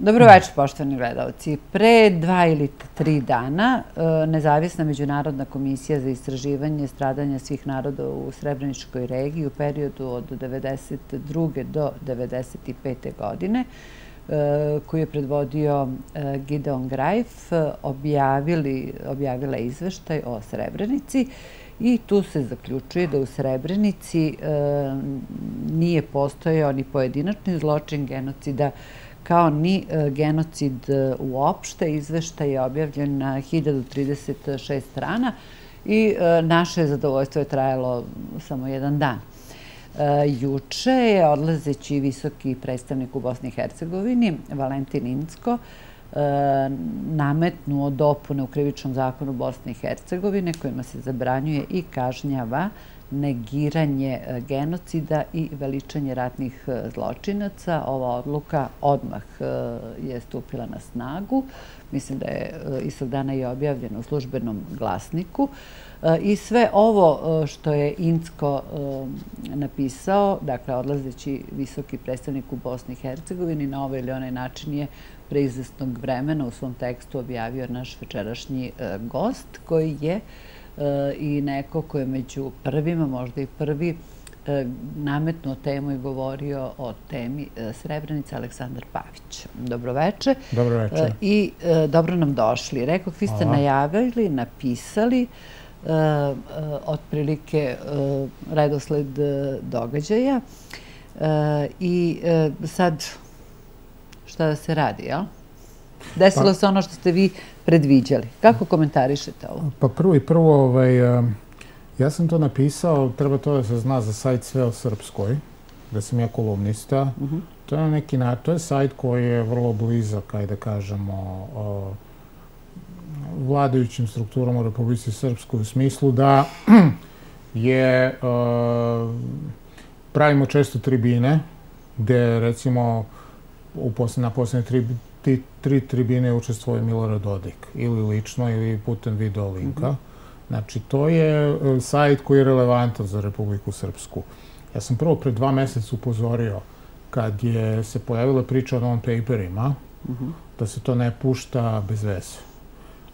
Dobroveče, poštovani gledalci. Pre dva ili tri dana e, Nezavisna međunarodna komisija za istraživanje stradanja svih naroda u Srebreničkoj regiji u periodu od 1992. do 1995. godine e, koju je predvodio e, Gideon Grajf, objavila izveštaj o Srebrenici i tu se zaključuje da u Srebrenici nije postojao ni pojedinačni zločin genocida kao ni e, genocid e, uopšte. Izveštaj je objavljen na 1036 strana i e, naše zadovoljstvo je trajalo samo jedan dan. Juče je odlazeći visoki predstavnik u Bosni i Hercegovini, Valentin Incko, nametnuo dopune u krivičnom zakonu Bosne i Hercegovine kojima se zabranjuje i kažnjava negiranje e, genocida i veličanje ratnih e, zločinaca. Ova odluka odmah e, je stupila na snagu. Mislim da je istog dana i objavljena u službenom glasniku. I sve ovo što je Incko napisao, dakle, odlazeći visoki predstavnik u Bosni i Hercegovini, na ovaj ili onaj način je pre izvestnog vremena u svom tekstu objavio naš večerašnji gost, koji je i neko ko je među prvima, možda i prvi, e, nametnuo temu i govorio o temi e, Srebrenica Aleksandar Pavić. Dobroveče. Dobroveče. E, I dobro nam došli. Rekao, vi ste najavili, napisali otprilike redosled događaja i sad šta da se radi, jel? Desilo pa- se ono što ste vi predviđali. Kako komentarišete ovo? Pa prvo i prvo, ovaj, ja sam to napisao, treba to da se zna za sajt Sve o Srpskoj, da sam ja kolumnista. Mhm. To je neki na, to je sajt koji je vrlo blizak, ajde da kažemo, vladajućim strukturama u Republici Srpskoj u smislu da je pravimo često tribine gde recimo u posle, na poslednje tri, tri tribine učestvuje Milorad Dodik, ili lično ili putem video linka. -hmm. Znači, to je e, sajt koji je relevantan za Republiku Srpsku. Ja sam prvo pre dva meseca upozorio kad je se pojavila priča o non-paperima, -hmm. da se to ne pušta bez veze.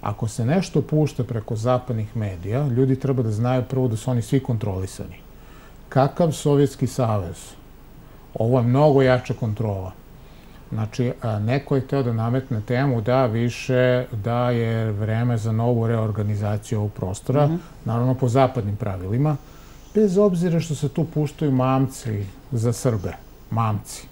Ako se nešto pušta preko zapadnih medija, ljudi treba da znaju prvo da su oni svi kontrolisani. Kakav Sovjetski savez? Ovo je mnogo jača kontrola. Znači, neko je teo da nametne temu da više da je vreme za novu reorganizaciju ovog prostora, mhm. naravno po zapadnim pravilima, bez obzira što se tu puštaju mamci za Srbe, mamci.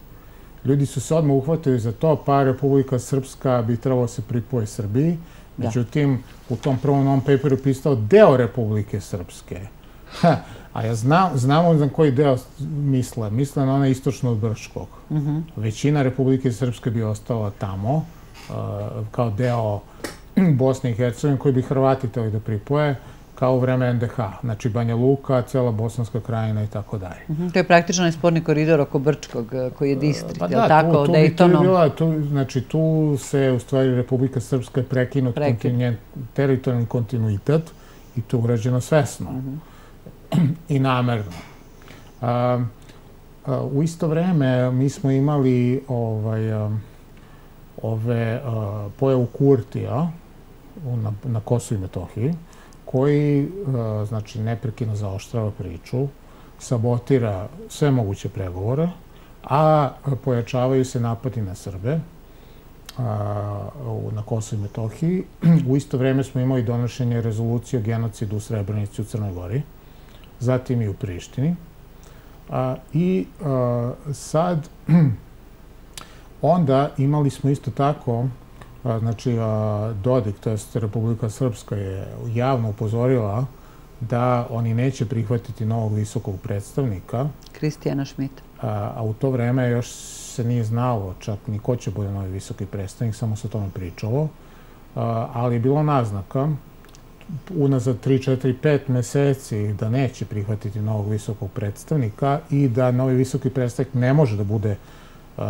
Ljudi su se odmah uhvatili za to, pa Republika Srpska bi trebalo se pripoje Srbiji. Da. Međutim, u tom prvom non-paperu pisao deo Republike Srpske. A ja znam, znamo na koji deo misle. Misle na onaj istočno od Brškog. Mm -hmm. Većina Republike Srpske bi ostala tamo, uh, kao deo Bosne i Hercegovine, koji bi Hrvati teli da pripoje, kao u vreme NDH. Znači Banja Luka, cela Bosanska krajina i tako dalje. Mm To je praktično sporni koridor oko Brčkog, uh, koji je distrikt, pa, da, tako, tu, tu, Daytonom? Tu, bila, tu, znači, tu se u stvari Republika Srpska je prekinut Prekin. kontinent, teritorijalni kontinuitet i to je urađeno svesno. Mm -hmm i namerno. u isto vreme mi smo imali ovaj, ove pojavu Kurtija na, na i Metohiji, koji znači, neprekino zaoštrava priču, sabotira sve moguće pregovore, a pojačavaju se napadi na Srbe na Kosovo i Metohiji. U isto vreme smo imali donošenje rezolucije o genocidu u Srebrenici u Crnoj Gori zatim i u Prištini. A, I a, sad, onda imali smo isto tako, a, znači Dodik, to je Republika Srpska, je javno upozorila da oni neće prihvatiti novog visokog predstavnika. Kristijana Šmita. A, u to vreme još se nije znalo čak ni ko će bude novi visoki predstavnik, samo se o tome pričalo. Ali je bilo naznaka unazad 3, 4, 5 meseci da neće prihvatiti novog visokog predstavnika i da novi visoki predstavnik ne može da bude uh,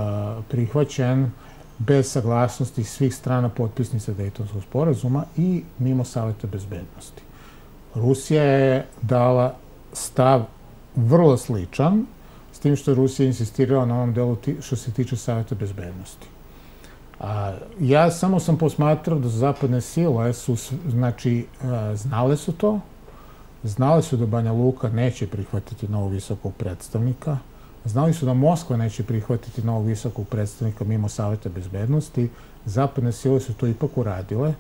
prihvaćen bez saglasnosti svih strana potpisnica Dejtonskog sporazuma i mimo Saveta bezbednosti. Rusija je dala stav vrlo sličan, s tim što je Rusija insistirala na ovom delu što se tiče Saveta bezbednosti. A, ja samo sam posmatrao da zapadne sile su, znači, a, znale su to, znale su da Banja Luka neće prihvatiti novog visokog predstavnika, znali su da Moskva neće prihvatiti novog visokog predstavnika mimo Saveta bezbednosti, zapadne sile su to ipak uradile,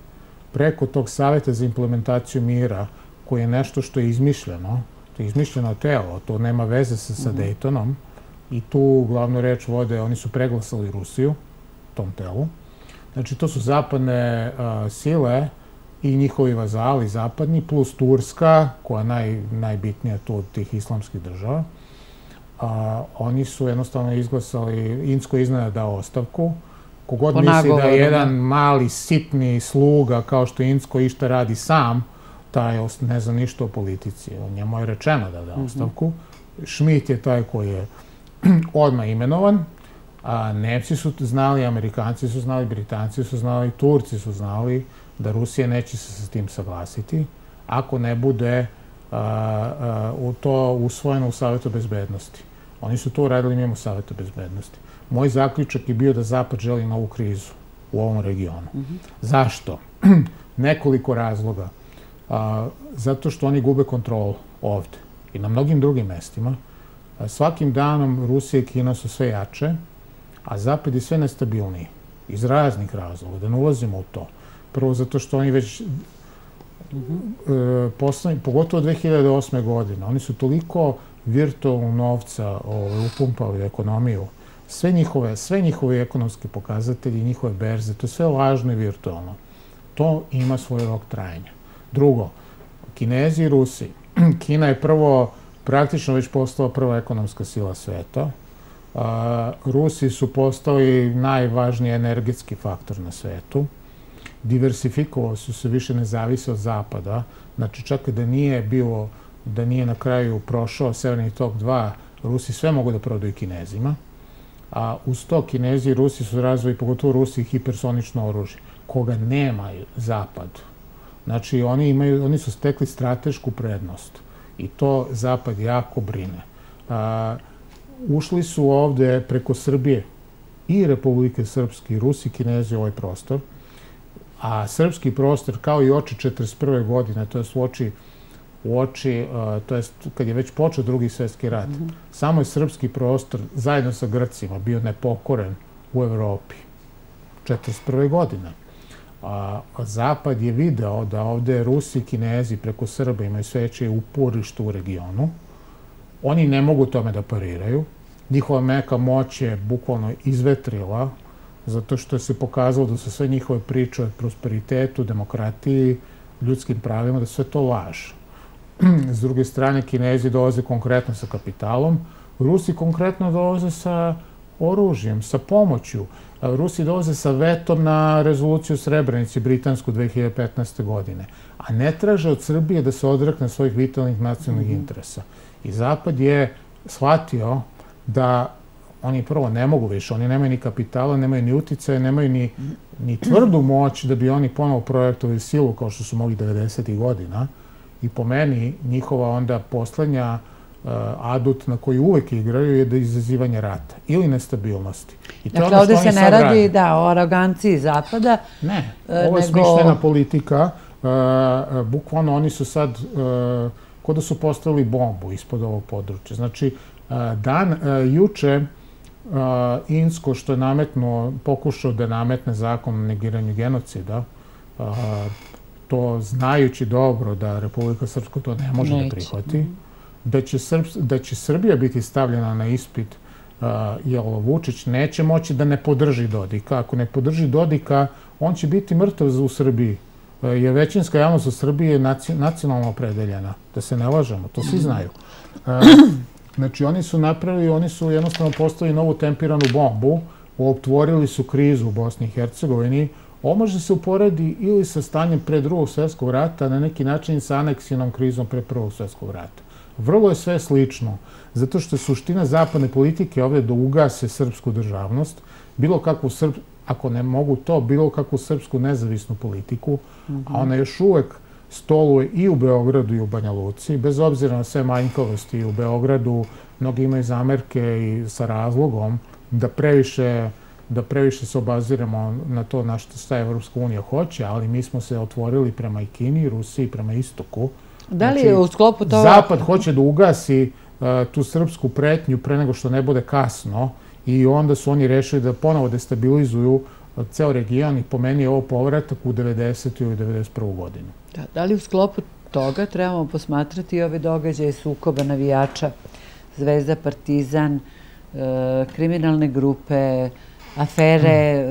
preko tog Saveta za implementaciju mira, koji je nešto što je izmišljeno, to je izmišljeno telo, to nema veze sa, sa -hmm. Daytonom, i tu glavnu reč vode, oni su preglasali Rusiju, tom telu. Znači, to su zapadne a, sile i njihovi vazali zapadni, plus Turska, koja je naj, najbitnija tu od tih islamskih država. A, oni su jednostavno izglasali, Insko iznada dao ostavku, Kogod misli da je jedan mali, sitni sluga, kao što Insko išta radi sam, taj ne zna ništa o politici. Njemu je rečeno da da ostavku. Šmit je taj koji je odmah imenovan, a Nemci su znali, Amerikanci su znali, Britanci su znali, Turci su znali da Rusija neće se sa tim saglasiti ako ne bude a, a, u to usvojeno u Savjetu bezbednosti. Oni su to uradili mimo Savjeta bezbednosti. Moj zaključak je bio da Zapad želi novu krizu u ovom regionu. Mm -hmm. Zašto? Nekoliko razloga. A, zato što oni gube kontrolu ovde i na mnogim drugim mestima. Svakim danom Rusija i Kina su sve jače, a Zapad je sve nestabilniji. Iz raznih razloga, da ne ulazimo u to. Prvo zato što oni već e, pogotovo 2008. godine, oni su toliko virtualnog novca ovaj, upumpali u ekonomiju, sve njihove, sve njihove ekonomske pokazatelji, njihove berze, to je sve lažno i virtualno. To ima svoj rok trajanja. Drugo, Kinezi i Rusi. Kina je prvo, praktično već postala prva ekonomska sila sveta. Rusi su postali najvažniji energetski faktor na svetu. Diversifikovali su se, više ne zavise od zapada. Znači, čak da nije bilo, da nije na kraju prošao Severni tok 2, Rusi sve mogu da prodaju Kinezima a uz to Kinezi i Rusi su razvoj, pogotovo Rusi, hipersonično oružje, koga nema Zapad. Znači, oni, imaju, oni su stekli stratešku prednost i to Zapad jako brine. A, ušli su ovde preko Srbije i Republike Srpske i Rusi, Kinezi ovaj prostor, a srpski prostor, kao i oči 41. godine, to je u oči u oči, to jest kad je već počeo drugi svetski rat, mm -hmm. samo je srpski prostor zajedno sa Grcima bio nepokoren u Evropi 41. godine. A, Zapad je video da ovde Rusi i Kinezi preko Srba imaju sveće uporište u regionu. Oni ne mogu tome da pariraju. Njihova meka moć je bukvalno izvetrila zato što se pokazalo da su sve njihove priče o prosperitetu, demokratiji, ljudskim pravima, da sve to laž. S druge strane, Kinezi dolaze konkretno sa kapitalom, Rusi konkretno dolaze sa oružjem, sa pomoću. Rusi dolaze sa vetom na rezoluciju Srebrenici Britansku 2015. godine, a ne traže od Srbije da se odrekne svojih vitalnih nacionalnih mhm. interesa. I Zapad je shvatio da oni prvo ne mogu više, oni nemaju ni kapitala, nemaju ni uticaje, nemaju ni, ni tvrdu moć da bi oni ponovo projektovali silu kao što su mogli 90. godina i po meni njihova onda poslednja uh, adut na koji uvek igraju je da izazivanje rata ili nestabilnosti. I to dakle, ovde se ne radi da, o aroganciji Zapada. Ne, uh, ovo je nego... smišljena politika. Uh, bukvalno oni su sad, uh, kod da su postavili bombu ispod ovog područja. Znači, dan, juče, Insko što je nametno, pokušao da nametne zakon o negiranju genocida, to znajući dobro da Republika Srpska to ne može da da prihvati, da će, Srb, da će Srbija biti stavljena na ispit jer Vučić neće moći da ne podrži Dodika. Ako ne podrži Dodika, on će biti mrtav u Srbiji. Jer većinska javnost u Srbiji je nacionalno opredeljena. Da se ne lažemo, to svi znaju. Znači, oni su napravili, oni su jednostavno postavili novu tempiranu bombu, otvorili su krizu u Bosni i Hercegovini, Ovo može se uporedi ili sa stanjem pre drugog svetskog rata, na neki način sa aneksijonom krizom pre prvog svetskog rata. Vrlo je sve slično, zato što je suština zapadne politike ovde da ugase srpsku državnost, bilo kakvu srp, ako ne mogu to, bilo kakvu srpsku nezavisnu politiku, a mhm. ona još uvek stoluje i u Beogradu i u Banja Luci, bez obzira na sve manjkavosti u Beogradu, mnogi imaju zamerke i sa razlogom da previše da previše se obaziramo na to na što sta Evropska unija hoće, ali mi smo se otvorili prema i Kini, Rusiji, prema istoku. Da li je u sklopu toga... Zapad hoće da ugasi tu srpsku pretnju pre nego što ne bude kasno i onda su oni rešili da ponovo destabilizuju ceo region i po meni je ovo povratak u 90. ili 91. godinu. Da, da li u sklopu toga trebamo posmatrati ove događaje sukoba navijača, Zvezda, Partizan, e, kriminalne grupe, afere e,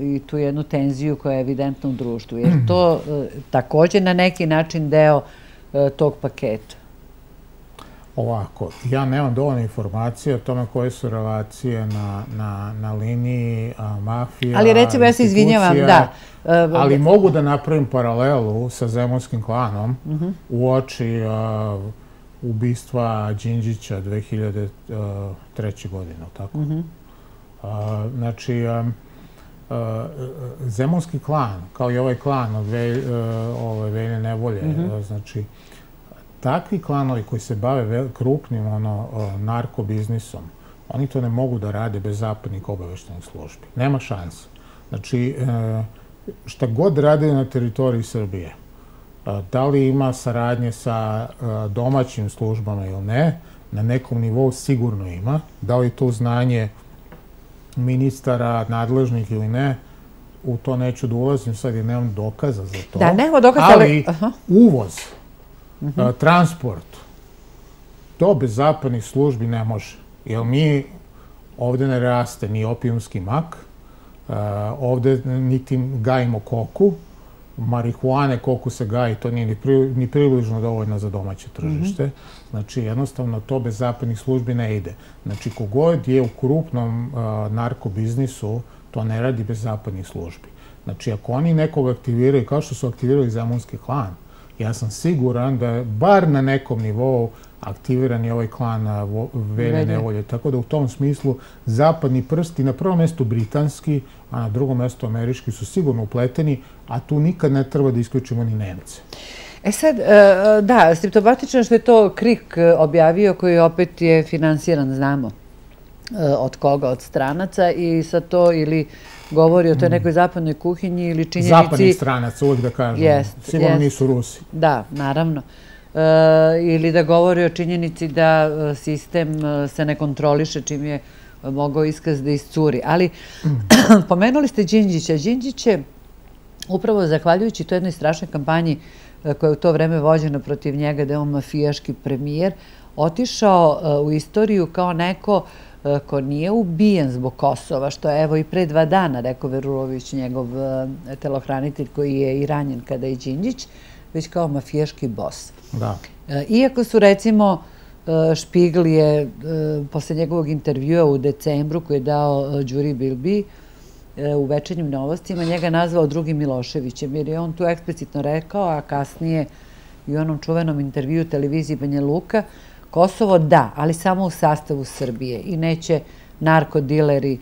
i tu jednu tenziju koja je evidentna u društvu. Jer to e, takođe na neki način deo tog paketa. Ovako, ja nemam dovoljno informacije o tome koje su relacije na, na, na liniji a, mafija, Ali recimo, ja se izvinjavam, da. Ali mogu da napravim paralelu sa Zemunskim klanom mhm. u oči ubistva Đinđića 2003. godine, tako? Mhm. Znači, Zemunski klan, kao i ovaj klan od ove Vejne nevolje, mhm. znači, takvi klanovi koji se bave krupnim ono, narkobiznisom, oni to ne mogu da rade bez zapadnih obaveštenih službi. Nema šanse. Znači, e, šta god rade na teritoriji Srbije, da li ima saradnje sa domaćim službama ili ne, na nekom nivou sigurno ima. Da li to znanje ministara, nadležnih ili ne, u to neću da ulazim sad jer nemam dokaza za to. Da, nema dokaza, ali... uvoz, mhm. transport, to bez zapadnih službi ne može. Jer mi ovde ne raste ni opijumski mak, ovde niti gajimo koku, marihuane koliko se gaji, to nije ni približno dovoljno za domaće tržište. Znači, jednostavno, to bez zapadnih službi ne ide. Znači, kogod je u krupnom narkobiznisu, to ne radi bez zapadnih službi. Znači, ako oni nekog aktiviraju, kao što su aktivirali Zemunski klan, ja sam siguran da bar na nekom nivou aktiviran je ovaj klan Vene Nevolje. Tako da u tom smislu zapadni prsti, na prvom mestu britanski, a na drugom mestu američki, su sigurno upleteni, a tu nikad ne treba da isključimo ni Nemce. E sad, e, da, striptobatično što je to Krik objavio, koji opet je finansiran, znamo e, od koga, od stranaca i sa to ili govori o toj mm. nekoj zapadnoj kuhinji ili činjenici... Zapadnih stranaca, uvijek da kažem. Sigurno nisu Rusi. Da, naravno. E, ili da govori o činjenici da sistem se ne kontroliše čim je mogao iskaz da iscuri. Ali mm. pomenuli ste Đinđića. Đinđić je upravo zahvaljujući toj jednoj strašnoj kampanji e, koja je u to vreme vođena protiv njega da je on mafijaški premijer, otišao e, u istoriju kao neko e, ko nije ubijen zbog Kosova, što je evo i pre dva dana, rekao Verulović, njegov telohranitelj koji je i ranjen kada je Đinđić, već kao mafijaški bos. Da. Iako su, recimo, Špigl je posle njegovog intervjua u decembru koji je dao Đuri Bilbi, E, u večernjim novostima njega nazvao drugim Miloševićem, jer je on tu eksplicitno rekao, a kasnije i u onom čuvenom intervju televiziji Banja Luka, Kosovo da, ali samo u sastavu Srbije i neće narkodileri e,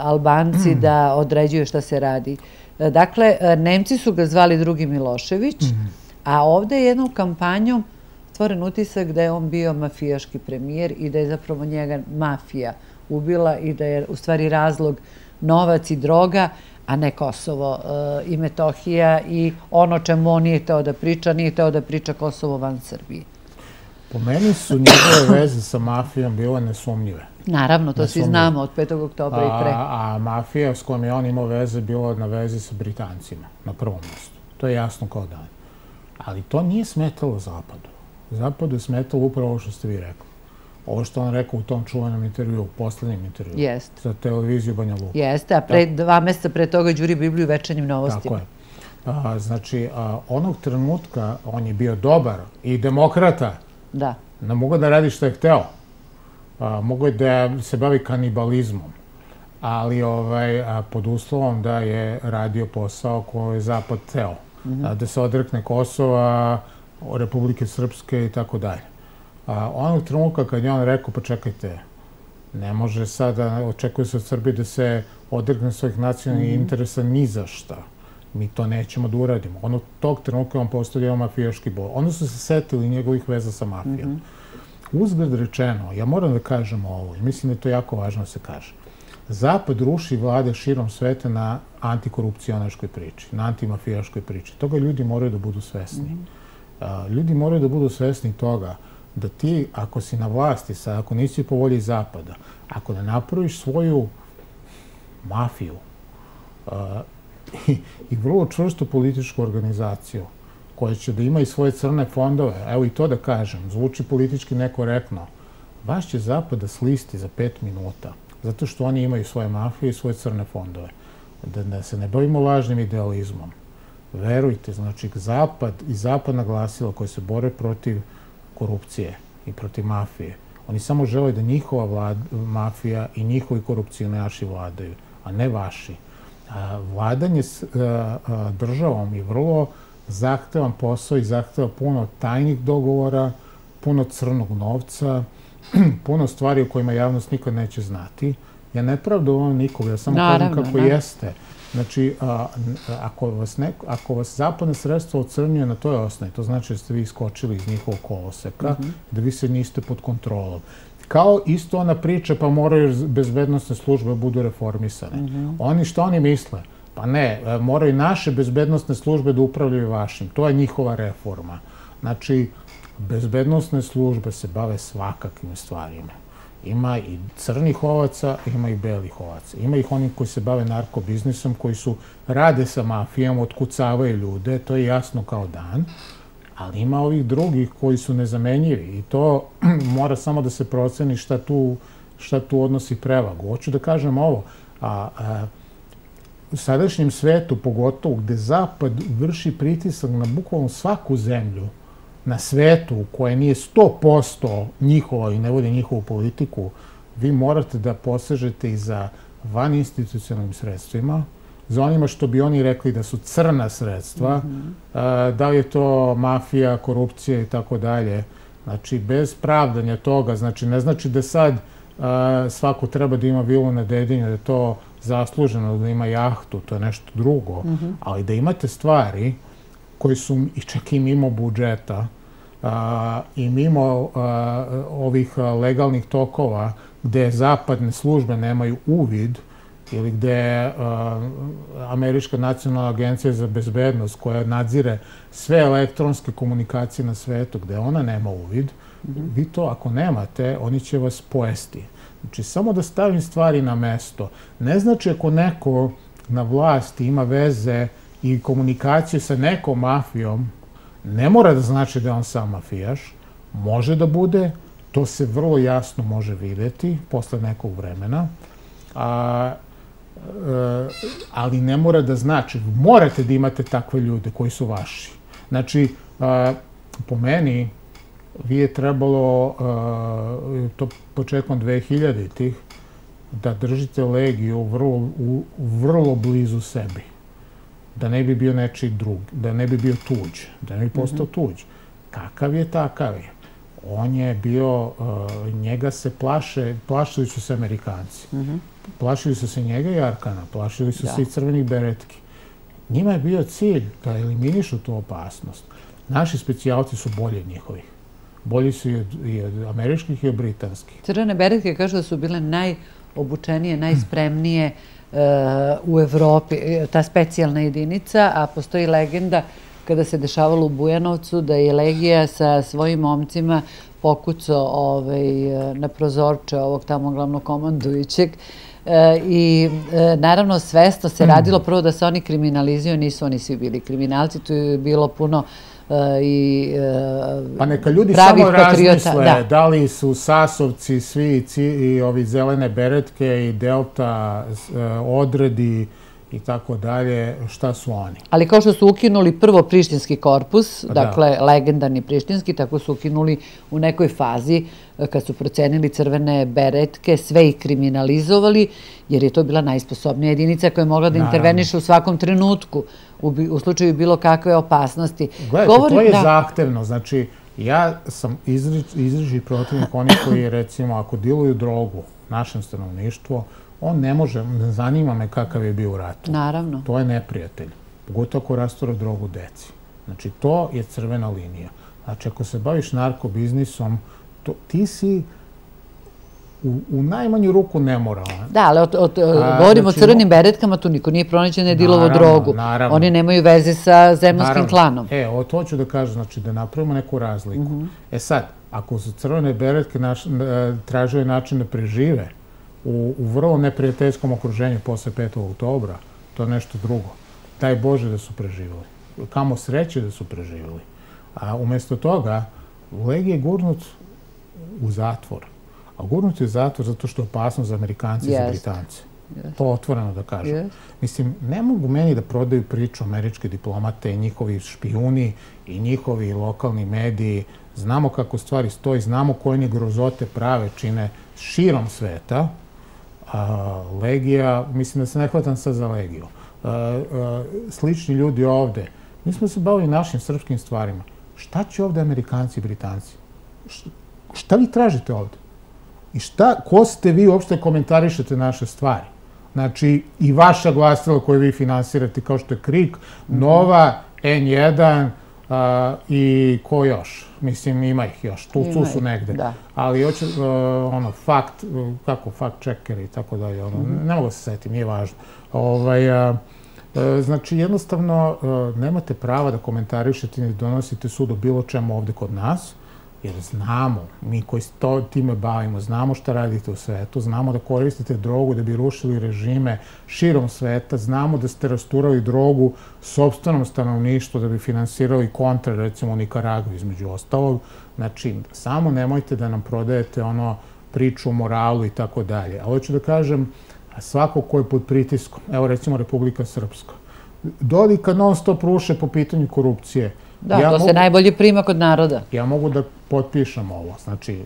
Albanci mm. da određuju šta se radi. E, dakle, Nemci su ga zvali drugi Milošević, mm. a ovde je jednom kampanjom stvoren utisak da je on bio mafijaški premijer i da je zapravo njega mafija ubila i da je u stvari razlog novac i droga, a ne Kosovo i Metohija i ono čemu on nije teo da priča, nije teo da priča Kosovo van Srbije. Po meni su njegove veze sa mafijom bile nesumnjive. Naravno, to svi znamo od 5. oktobra i pre. A mafija s kojom je on imao veze bilo na vezi sa Britancima, na prvom mjestu. To je jasno kao dan. Ali to nije smetalo Zapadu. Zapadu je smetalo upravo ovo što ste vi rekli ovo što on rekao u tom čuvanom intervju, u poslednjem intervju. Jeste. Za televiziju Banja Luka. Jeste, a pre dva meseca pre toga Đuri Bibliju večernjim novostima. Tako je. Znači, onog trenutka on je bio dobar i demokrata. Da. Ne mogu da radi što je hteo. Mogu da se bavi kanibalizmom. Ali ovaj, pod uslovom da je radio posao koji je Zapad teo. Mhm. Da se odrekne Kosova, Republike Srpske i tako dalje. A onog trenutka kad je on rekao, pa čekajte, ne može sada, očekuje se od Srbije da se odrgne svojih nacionalnih mhm. interesa ni za šta. Mi to nećemo da uradimo. Ono tog trenutka on postavljao mafijaški bol. Ono su se setili njegovih veza sa mafijom. Mhm. Uzgled rečeno, ja moram da kažem ovo, i mislim da je to jako važno da se kaže. Zapad ruši vlade širom sveta na antikorupcionaškoj priči, na antimafijaškoj priči. Toga ljudi moraju da budu svesni. Mm -hmm. Ljudi moraju da budu svesni toga da ti, ako si na vlasti, sad, ako nisi po volji Zapada, ako ne napraviš svoju mafiju i, vrlo čvrstu političku organizaciju, koja će da ima i svoje crne fondove, evo i to da kažem, zvuči politički nekorektno, vaš će Zapad da slisti za pet minuta, zato što oni imaju svoje mafije i svoje crne fondove. Da, da se ne bavimo lažnim idealizmom. Verujte, znači, Zapad i zapadna glasila koje se bore protiv korupcije i protiv mafije, oni samo žele da njihova vlad, mafija i njihovi korupcionaši vladaju, a ne vaši. Vladanje s državom je vrlo zahtevan posao i zahteva puno tajnih dogovora, puno crnog novca, puno stvari o kojima javnost nikad neće znati. Ja ne pravdam nikoga, ja samo kažem kako ne. jeste. Znači, a, ako, vas neko, ako vas zapadne sredstvo ocrnjuje na toj osnovi, to znači da ste vi iskočili iz njihovog koloseka, -hmm. da vi se niste pod kontrolom. Kao isto ona priča, pa moraju bezbednostne službe budu reformisane. Mm -hmm. Oni što oni misle? Pa ne, e, moraju naše bezbednostne službe da upravljaju vašim. To je njihova reforma. Znači, bezbednostne službe se bave svakakvim stvarima. Ima i crnih ovaca, ima i belih ovaca. Ima ih oni koji se bave narkobiznisom, koji su rade sa mafijom, otkucavaju ljude, to je jasno kao dan. Ali ima ovih drugih koji su nezamenjivi i to mora samo da se proceni šta tu, šta tu odnosi prevagu. Hoću da kažem ovo, a, a u sadašnjem svetu, pogotovo gde Zapad vrši pritisak na bukvalno svaku zemlju, na svetu koja nije 100% njihova i ne vodi njihovu politiku, vi morate da posežete i za van institucionalnim sredstvima, za onima što bi oni rekli da su crna sredstva, mm -hmm. da li je to mafija, korupcija i tako dalje. Znači, bez pravdanja toga, znači, ne znači da sad svako treba da ima vilu na dedinju, da je to zasluženo, da ima jahtu, to je nešto drugo, mm -hmm. ali da imate stvari koji su i čak i mimo budžeta, i mimo ovih legalnih tokova gde zapadne službe nemaju uvid ili gde a, Američka nacionalna agencija za bezbednost koja nadzire sve elektronske komunikacije na svetu gde ona nema uvid, mm -hmm. vi to ako nemate, oni će vas pojesti. Znači, samo da stavim stvari na mesto. Ne znači ako neko na vlasti ima veze i komunikaciju sa nekom mafijom, Ne mora da znači da je on sam mafijaš, može da bude, to se vrlo jasno može videti posle nekog vremena, a, ali ne mora da znači, morate da imate takve ljude koji su vaši. Znači, a, po meni, vi je trebalo a, to početkom 2000-ih da držite legiju vrlo, u, vrlo blizu sebi da ne bi bio nečiji drug, da ne bi bio tuđ, da ne bi postao -hmm. tuđ. Kakav je, takav je. On je bio, njega se plaše, plašili su se Amerikanci. Mm -hmm. Plašili su se njega i Arkana, plašili su da. se i crvenih beretki. Njima je bio cilj da eliminišu tu opasnost. Naši specijalci su bolji od njihovih. Bolji su i od, i od američkih i od britanskih. Crvene beretke kažu da su bile najobučenije, najspremnije mm u Evropi, e, ta specijalna jedinica, a postoji legenda kada se dešavalo u Bujanovcu da je Legija sa svojim momcima pokucao ovaj, na prozorče ovog tamo glavno komandujućeg e, i e, naravno svesto se radilo prvo da se oni kriminalizuju, nisu oni svi bili kriminalci, tu je bilo puno i Pa neka ljudi samo razmisle da. da li su Sasovci, svi i ovi zelene beretke i Delta e, odredi i tako dalje, šta su oni. Ali kao što su ukinuli prvo Prištinski korpus, da. dakle legendarni Prištinski, tako su ukinuli u nekoj fazi e, kad su procenili crvene beretke, sve ih kriminalizovali, jer je to bila najsposobnija jedinica koja je mogla da interveniše u svakom trenutku u, u slučaju bilo kakve opasnosti. Gledajte, Govorim, to je da... zahtevno, znači ja sam izriži protivnik onih koji, recimo, ako diluju drogu našem stanovništvu, on ne može, ne zanima me kakav je bio u ratu. Naravno. To je neprijatelj. Pogotovo ako rastora drogu deci. Znači, to je crvena linija. Znači, ako se baviš narkobiznisom, to, ti si u, najmanju ruku nemoralna. Da, ali govorimo o znači, crvenim beretkama, tu niko nije pronađen Nedilovo drogu. Naravno. Oni nemaju veze sa zemljskim klanom. E, o to ću da kažem, znači da napravimo neku razliku. Mhm. E sad, ako su crvene beretke naš, tražuje način da prežive u, u vrlo neprijateljskom okruženju posle 5. oktobra, to je nešto drugo. Daj Bože da su preživali. Kamo sreće da su preživali. A umesto toga, Legi je gurnut u zatvor. A gurnut je u zatvor zato što je opasno za Amerikanci i za Britance. To otvoreno da kažem. Mislim, ne mogu meni da prodaju priču američke diplomate i njihovi špijuni i njihovi lokalni mediji. Znamo kako stvari stoji, znamo koje ni grozote prave čine širom sveta. A, Legija, mislim da se ne hvatam sad za Legiju. slični ljudi ovde, mi smo se bavili našim srpskim stvarima. Šta će ovde Amerikanci i Britanci? Šta vi tražite ovde? I šta, ko ste vi uopšte komentarišete naše stvari? Znači, i vaša glasila koju vi finansirate, kao što je KRIK, Nova, N1 i ko još? Mislim, ima ih još, tu, tu su negde. Da. Ali hoće, ono, fakt, kako, fakt checker i tako dalje, ono, ne mogu se setim, nije važno. Ovaj, a, Znači, jednostavno, nemate prava da komentarišete i donosite sud o bilo čemu ovde kod nas jer znamo, mi koji to, time bavimo, znamo šta radite u svetu, znamo da koristite drogu da bi rušili režime širom sveta, znamo da ste rasturali drogu sobstvenom stanovništvu da bi finansirali kontra, recimo Nikaragu između ostalog. Znači, samo nemojte da nam prodajete ono priču o moralu i tako dalje. A hoću da kažem, svako ko je pod pritiskom, evo recimo Republika Srpska, Dodika non stop ruše po pitanju korupcije, Da, to se najbolje prima kod naroda. Ja mogu da potpišem ovo. Znači, e,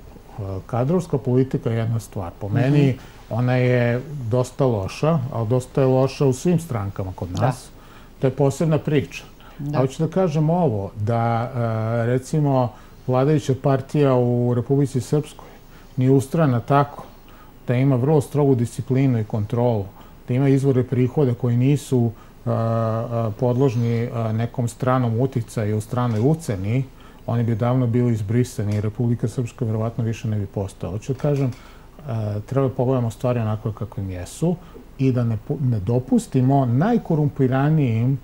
kadrovska politika je jedna stvar. Po meni mhm. ona je dosta loša, ali dosta je loša u svim strankama kod da. nas. To je posebna priča. Da. A hoću da kažem ovo, da e, recimo vladajuća partija u Republici Srpskoj nije ustrana tako da ima vrlo strogu disciplinu i kontrolu, da ima izvore prihoda koji nisu podložni nekom stranom uticaju stranoj uceni, oni bi davno bili izbrisani i Republika Srpska verovatno više ne bi postala. Hoću da kažem, treba da pogledamo stvari onako kako im jesu i da ne, ne dopustimo najkorumpiranijim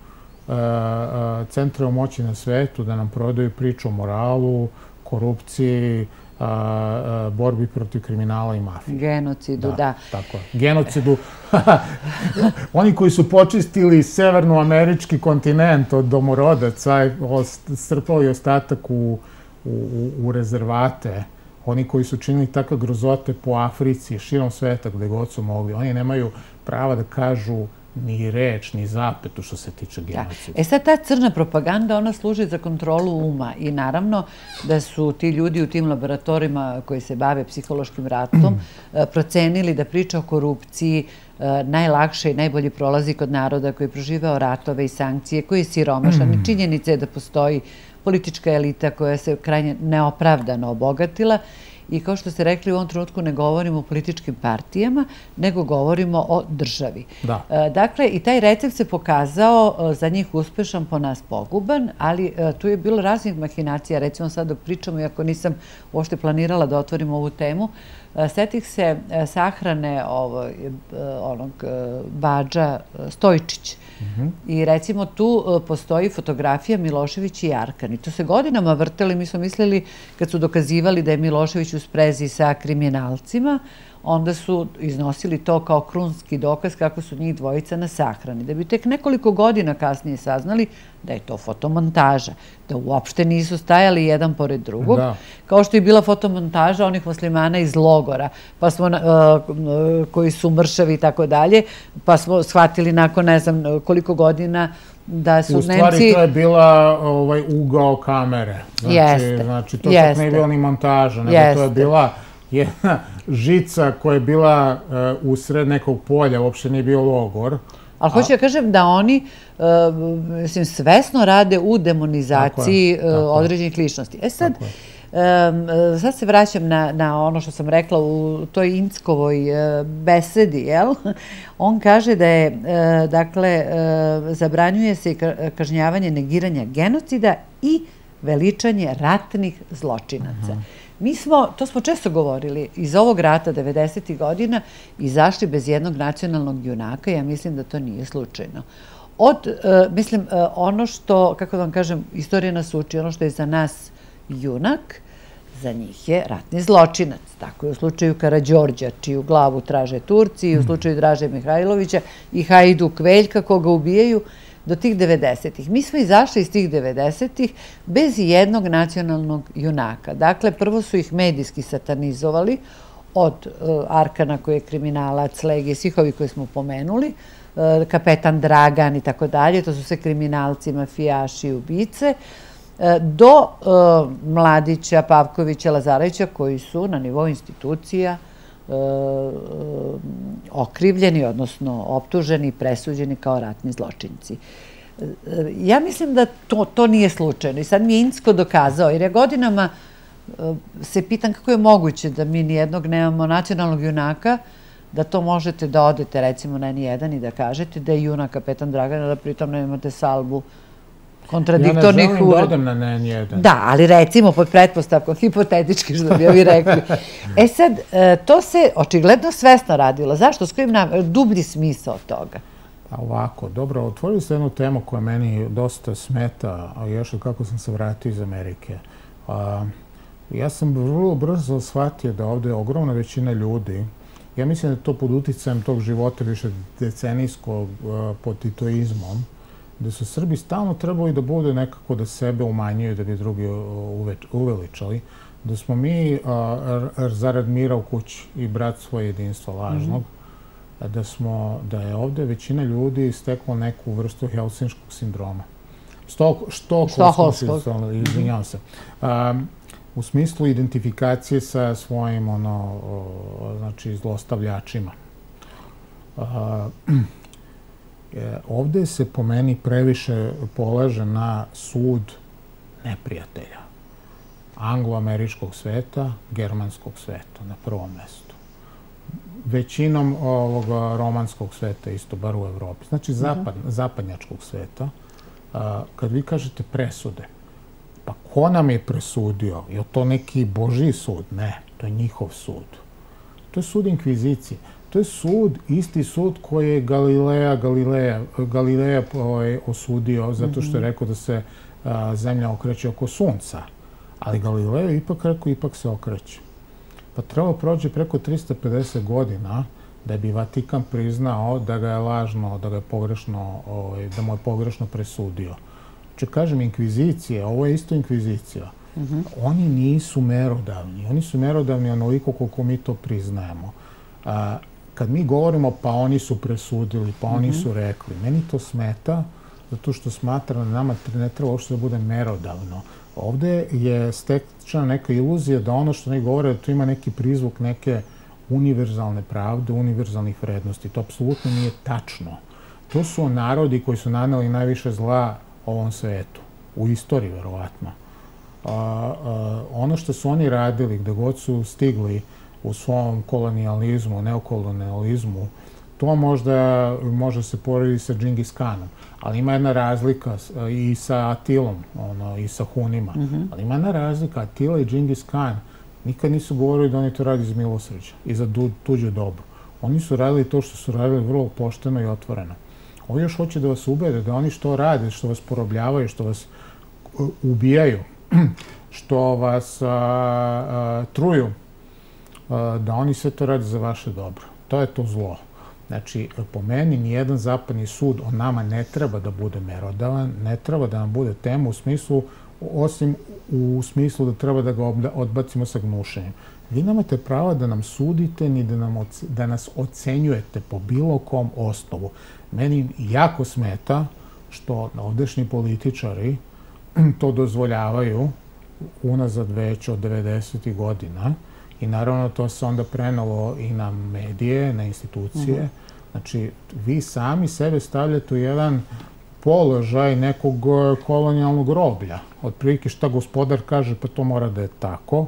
centrom moći na svetu da nam prodaju priču o moralu, korupciji, a, borbi protiv kriminala i mafije. Genocidu, da. da. Tako. Genocidu. Oni koji su počistili severnoamerički kontinent od domorodaca, strpali ostatak u, u, u rezervate, oni koji su činili takve grozote po Africi, širom sveta, gde god su mogli, oni nemaju prava da kažu ni reč, ni zapetu što se tiče da. genocida. E sad ta crna propaganda, ona služi za kontrolu uma i naravno da su ti ljudi u tim laboratorijima koji se bave psihološkim ratom eh, procenili da priča o korupciji eh, najlakše i najbolje prolazi kod naroda koji je proživao ratove i sankcije, koji je siromašan i činjenica je da postoji politička elita koja se krajnje neopravdano obogatila i kao što ste rekli, u ovom trenutku ne govorimo o političkim partijama, nego govorimo o državi. Da. E, dakle, i taj recept se pokazao e, za njih uspešan, po nas poguban, ali e, tu je bilo raznih mahinacija. Recimo sad dok pričamo, iako nisam uopšte planirala da otvorim ovu temu, setih se sahrane onog Bađa Stojčić, I recimo tu e, postoji fotografija Milošević i Arkan. I to se godinama vrteli, mi smo mislili kad su dokazivali da je Milošević u sprezi sa kriminalcima, onda su iznosili to kao krunski dokaz kako su njih dvojica na sahrani. Da bi tek nekoliko godina kasnije saznali da je to fotomontaža, da uopšte nisu stajali jedan pored drugog, da. kao što je bila fotomontaža onih muslimana iz logora, pa smo, uh, koji su mršavi i tako dalje, pa smo shvatili nakon ne znam koliko godina da su Nemci... U stvari to je bila ovaj, ugao kamere. Znači, jeste. Znači, to čak ne bila ni montaža, nego to je bila jedna žica koja je bila uh, usred nekog polja, uopšte nije bio logor. Ali hoću da kažem da oni uh, mislim, svesno rade u demonizaciji je, tako određenih ličnosti. E sad, Um, sad se vraćam na, na ono što sam rekla u toj Inckovoj uh, besedi, jel? On kaže da je, uh, dakle, uh, zabranjuje se kažnjavanje negiranja genocida i veličanje ratnih zločinaca. Uh -huh. Mi smo, to smo često govorili, iz ovog rata 90. godina izašli bez jednog nacionalnog junaka, ja mislim da to nije slučajno. Od, e, mislim, e, ono što, kako da vam kažem, istorija nas uči, ono što je za nas junak, za njih je ratni zločinac. Tako je u slučaju Karadžorđa, čiju glavu traže Turci, i u slučaju Draže Mihajlovića i Hajduk Veljka, koga ubijaju do tih 90-ih. Mi smo izašli iz tih 90-ih bez jednog nacionalnog junaka. Dakle, prvo su ih medijski satanizovali od uh, Arkana koji je kriminalac, Lege, svih ovih koje smo pomenuli, uh, kapetan Dragan i tako dalje, to su sve kriminalci, mafijaši ubice, uh, do Mladića, Pavkovića, Lazarevića, koji su na nivou institucija okrivljeni, odnosno optuženi presuđeni kao ratni zločinci. Ja mislim da to, to nije slučajno i sad mi je Insko dokazao, jer ja godinama e, se pitan kako je moguće da mi nijednog nemamo nacionalnog junaka, da to možete da odete recimo na N1 i da kažete da je junak kapetan Dragana, da pritom nemate salbu kontradiktornih Ja ne želim da odem na N1. Da, ali recimo pod pretpostavkom, hipotetički što bi ovi rekli. E sad, e, to se očigledno svesno radilo. Zašto? S kojim nam, dublji smisao toga? A ovako, dobro, otvorili ste jednu temu koja meni dosta smeta, a još od kako sam se vratio iz Amerike. A, ja sam vrlo brzo shvatio da ovde je ogromna većina ljudi, ja mislim da je to pod uticajem tog života više decenijskog pod titoizmom, da su Srbi stalno trebali da bude nekako da sebe umanjuju, da bi drugi uveličali, da smo mi zarad mira u kući i bratstvo jedinstva lažnog, mhm. da, smo, da je ovde većina ljudi stekla neku vrstu helsinškog sindroma. Štokholmskog sindroma, izvinjavam se. u smislu identifikacije sa svojim ono, znači, zlostavljačima. Ovde se po meni previše polaže na sud neprijatelja. Anglo-američkog sveta, germanskog sveta na prvom mestu. Većinom ovog romanskog sveta, isto bar u Evropi. Znači mhm. zapad, zapadnjačkog sveta. kad vi kažete presude, pa ko nam je presudio? Je to neki božji sud? Ne, to je njihov sud. To je sud inkvizicije. To je sud, isti sud koji je Galileja, Galileja, Galileja ovaj, osudio zato što je mhm. rekao da se a, zemlja okreće oko sunca. Ali Galileo ipak rekao, ipak se okreće. Pa treba prođe preko 350 godina da bi Vatikan priznao da ga je lažno, da ga je pogrešno, ovaj, da mu je pogrešno presudio. Če kažem, inkvizicije, ovo je isto inkvizicija. Uh mhm. -huh. Oni nisu merodavni. Oni su merodavni onoliko koliko mi to priznajemo. A, kad mi govorimo pa oni su presudili, pa oni mhm. su rekli, meni to smeta zato što smatram da nama ne treba uopšte da bude merodavno. Ovde je stečena neka iluzija da ono što ne govore, da to ima neki prizvuk neke univerzalne pravde, univerzalnih vrednosti. To apsolutno nije tačno. To su narodi koji su naneli najviše zla ovom svetu, u istoriji verovatno. A, a, ono što su oni radili, gde god su stigli, u svom kolonializmu, neokolonializmu, to možda može se porediti sa Džingis Khanom. Ali ima jedna razlika i sa Atilom, ono, i sa Hunima. Mm -hmm. Ali ima jedna razlika. Atila i Džingis Khan nikad nisu govorili da oni to radi iz milosrđa i za tuđe dobro. Oni su radili to što su radili vrlo pošteno i otvoreno. Ovo još hoće da vas ubede da oni što rade, što vas porobljavaju, što vas ubijaju, što vas a, a, truju, da oni sve to rade za vaše dobro. To je to zlo. Znači, po meni, nijedan zapadni sud o nama ne treba da bude merodavan, ne treba da nam bude tema u smislu, osim u smislu da treba da ga odbacimo sa gnušenjem. Vi nemate prava da nam sudite ni da, nam, da nas ocenjujete po bilo kom osnovu. Meni jako smeta što ovdešnji političari to dozvoljavaju unazad već od 90. godina, I naravno to se onda prenalo i na medije, na institucije. Mhm. Znači, vi sami sebe stavljate u jedan položaj nekog e, kolonijalnog roblja. Od prilike šta gospodar kaže, pa to mora da je tako.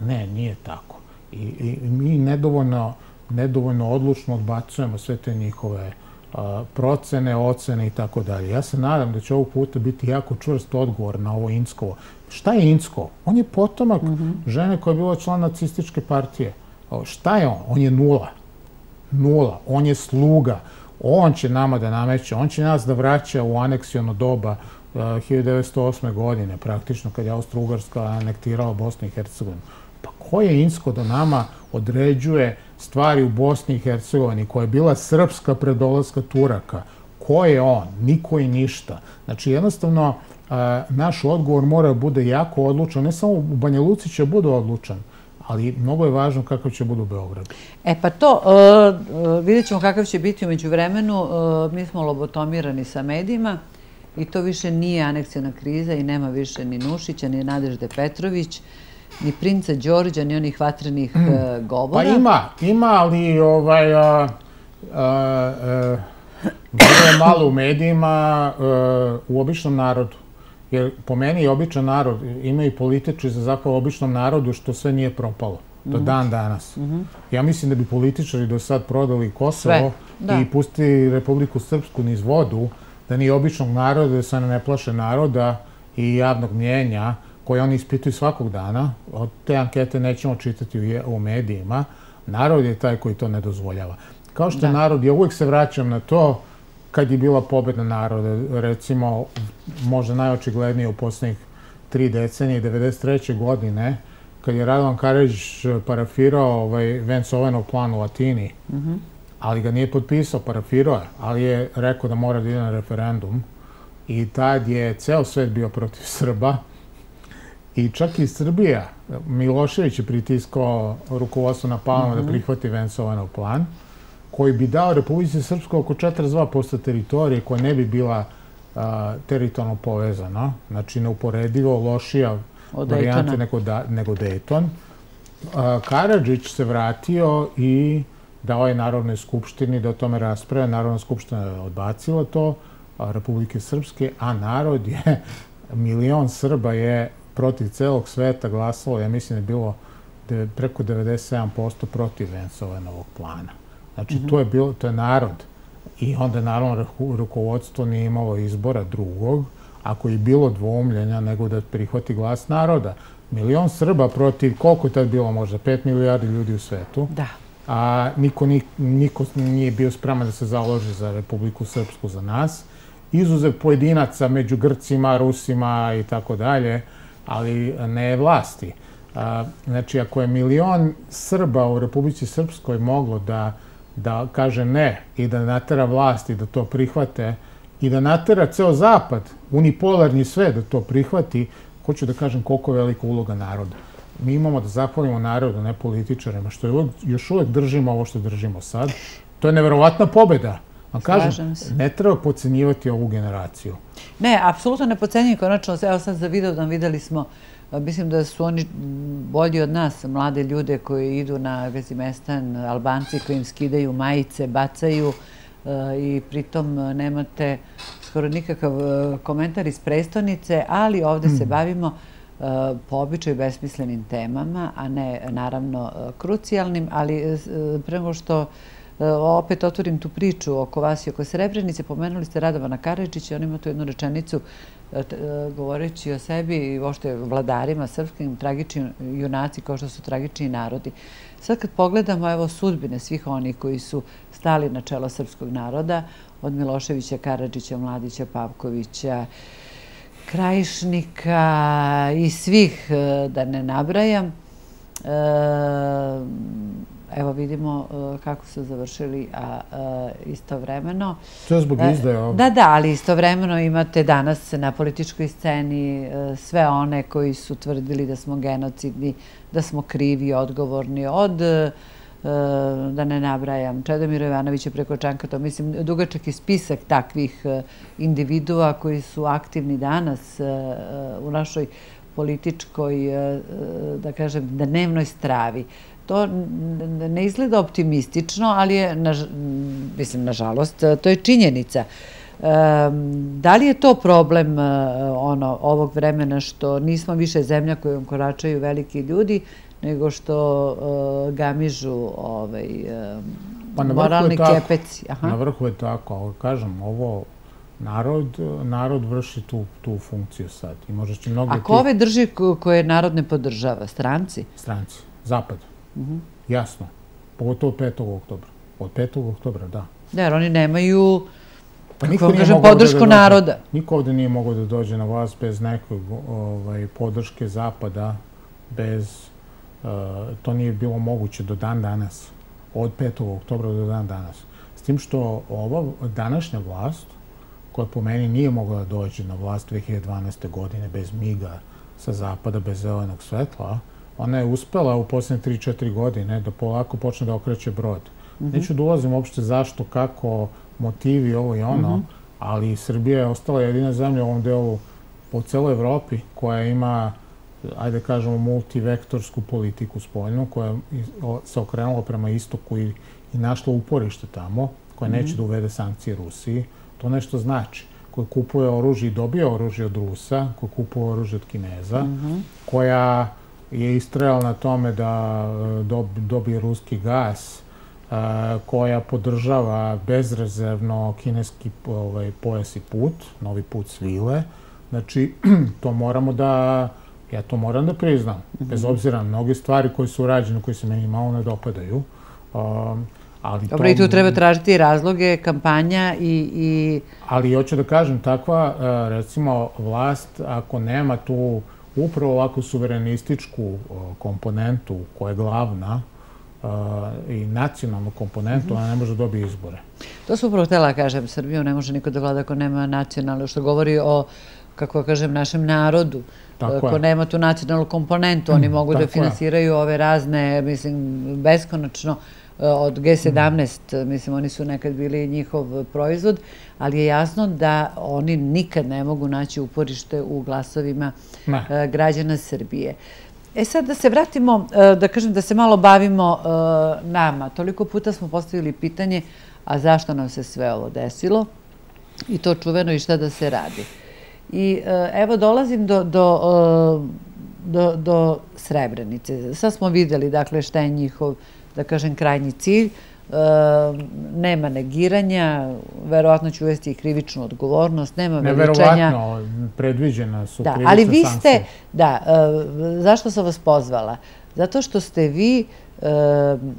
Ne, nije tako. I, i mi nedovoljno, nedovoljno odlučno odbacujemo sve te njihove procene, ocene i tako dalje. Ja se nadam da će ovog puta biti jako čvrst odgovor na ovo Inskovo. Šta je Insko? On je potomak žene koja je bila član nacističke partije. Šta je on? On je nula. Nula. On je sluga. On će nama da nameće, on će nas da vraća u aneksijono doba 1908. godine, praktično, kad je Austro-Ugarska anektirala Bosnu i Hercegovinu. Pa ko je Insko da nama određuje stvari u Bosni i Hercegovini, koja je bila srpska predolaska Turaka? Ko je on? Niko i ništa. Znači, jednostavno, naš odgovor mora da bude jako odlučan. Ne samo u Banja Luci će bude odlučan, ali mnogo je važno kakav će bude u Beogradu. E pa to, uh, vidjet ćemo kakav će biti umeđu vremenu. Uh, mi smo lobotomirani sa medijima i to više nije aneksijona kriza i nema više ni Nušića, ni Nadežde Petrović, ni princa Đorđa, ni onih vatrenih mm. uh, govora. Pa ima, ima, ali ovaj, vrlo malo u medijima, u običnom narodu. Jer po meni je običan narod, imaju političari za zapravo običnom narodu što sve nije propalo do mhm. dan danas. Mhm. Ja mislim da bi političari do sad prodali Kosovo i pustili Republiku Srpsku niz vodu, da nije običnog naroda, da se ne plaše naroda i javnog mnjenja koje oni ispituju svakog dana. Od te ankete nećemo čitati u medijima. Narod je taj koji to ne dozvoljava. Kao što narod, ja uvijek se vraćam na to, kad je bila pobedna naroda, recimo, možda najočiglednije u poslednjih tri decenije, 93. godine, kad je Radovan Karadžić parafirao ovaj Vencovenov plan u Latini, ali ga nije potpisao, parafirao je, ali je rekao da mora da ide na referendum i tad je ceo svet bio protiv Srba i čak i Srbija, Milošević je pritiskao rukovodstvo na Palama da mhm. prihvati Vencovanov plan, koji bi dao Republici Srpskoj oko 42% teritorije koja ne bi bila teritorijalno povezana, znači neuporedivo lošija varijanta nego, da, nego Dayton. Karadžić se vratio i dao je Narodnoj skupštini da o tome rasprave. Narodna skupština je odbacila to, Republike Srpske, a narod je, milion Srba je protiv celog sveta glasalo, ja mislim da je bilo preko 97% protiv Vencovenovog plana. Znači, to je bilo, to je narod. I onda, naravno, rukovodstvo nije imalo izbora drugog, ako je bilo dvomljenja, nego da prihvati glas naroda. Milion Srba protiv, koliko je tad bilo možda, 5 milijardi ljudi u svetu. Da. A niko, niko nije bio spreman da se založi za Republiku Srpsku za nas. Izuzev pojedinaca među Grcima, Rusima i tako dalje, ali ne vlasti. A, znači, ako je milion Srba u Republici Srpskoj moglo da da kaže ne i da natera vlasti da to prihvate i da natera ceo zapad, unipolarni sve da to prihvati, hoću da kažem koliko je velika uloga naroda. Mi imamo da zapalimo narodu, ne političarima, što je još uvek držimo ovo što držimo sad. To je neverovatna pobeda. Vam kažem, ne treba pocenjivati ovu generaciju. Ne, apsolutno ne pocenjujem. Konačno, evo sad za video dan videli smo Mislim da su oni bolji od nas, mlade ljude koji idu na Gazimestan, Albanci koji im skidaju majice, bacaju e, i pritom nemate skoro nikakav e, komentar iz prestonice, ali ovde se hmm. bavimo e, po običaju besmislenim temama, a ne naravno krucijalnim, ali prema što opet otvorim tu priču oko vas i oko Srebrenice, pomenuli ste Radovana Karadžića, on ima tu jednu rečenicu govoreći o sebi i ošte vladarima srpskim, tragični junaci kao što su tragični narodi. Sad kad pogledamo evo sudbine svih onih koji su stali na čelo srpskog naroda, od Miloševića, Karadžića, Mladića, Pavkovića, Krajišnika i svih, e, da ne nabrajam, evo vidimo e, kako su završili a, istovremeno. To je zbog e, izdaje ovdje. Da, da, ali istovremeno imate danas na političkoj sceni e, sve one koji su tvrdili da smo genocidni, da smo krivi, odgovorni od da ne nabrajam, Čedomiro Ivanovića preko Čanka, to mislim dugačak je spisak takvih individua koji su aktivni danas u našoj političkoj, da kažem, dnevnoj stravi. To ne izgleda optimistično, ali je, mislim, nažalost, to je činjenica. Da li je to problem ono, ovog vremena što nismo više zemlja kojom koračaju veliki ljudi, nego što gamižu ovaj, Pa na moralni kepeci. Aha. Na vrhu je tako, ali kažem, ovo narod, narod vrši tu, tu funkciju sad. I možda će mnogo... A ko ove drži koje narod ne podržava? Stranci? Stranci. Zapad. Mhm. Jasno. Pogotovo od 5. oktobra. Od 5. oktobra, da. Da, jer oni nemaju Pa niko nije kažem, podršku da naroda. Niko ovde nije mogao da dođe na vlast bez nekog ovaj, podrške Zapada, bez... Uh, to nije bilo moguće do dan danas. Od 5. oktobra do dan danas. S tim što ova današnja vlast, koja po meni nije mogla da dođe na vlast 2012. godine bez miga sa Zapada, bez zelenog svetla, ona je uspela u posljednje 3-4 godine da polako počne da okreće brod. Mm -hmm. Neću da ulazim uopšte zašto, kako, motivi, ovo i ono, mm -hmm. ali Srbija je ostala jedina zemlja u ovom delu po celoj Evropi koja ima, ajde kažemo, multivektorsku politiku spoljnu, koja se okrenula prema istoku i, i našla uporište tamo, koja neće mm -hmm. da uvede sankcije Rusiji. To nešto znači koja kupuje oružje i dobija oružje od Rusa, koja kupuje oružje od Kineza, mm -hmm. koja je istrajala na tome da e, dobije ruski gas, koja podržava bezrezervno kineski ovaj, pojas i put, novi put svile. Znači, to moramo da, ja to moram da priznam, mhm. bez obzira na mnoge stvari koje su urađene, koje se meni malo ne dopadaju. Um, ali Dobro, to, i tu treba tražiti razloge, kampanja i... i... Ali hoću da kažem, takva, recimo, vlast, ako nema tu upravo ovako suverenističku komponentu koja je glavna, i nacionalnu komponentu, ona ne može da dobije izbore. To su upravo htjela, kažem, Srbiju ne može niko da gleda ako nema nacionalnu, što govori o, kako kažem, našem narodu. ako nema tu nacionalnu komponentu, oni mogu da finansiraju ove razne, mislim, beskonačno, od G17, mislim, oni su nekad bili njihov proizvod, ali je jasno da oni nikad ne mogu naći uporište u glasovima građana Srbije. E sad da se vratimo, da kažem da se malo bavimo nama. Toliko puta smo postavili pitanje, a zašto nam se sve ovo desilo? I to čuveno i šta da se radi. I evo dolazim do, do, do, do Srebrenice. Sad smo videli dakle šta je njihov, da kažem, krajnji cilj. Ehm, nema negiranja, verovatno će uvesti i krivičnu odgovornost, nema veličanja. Neverovatno, predviđena su krivične sankcije. Ali vi ste, da, ehm, zašto sam vas pozvala? Zato što ste vi ehm,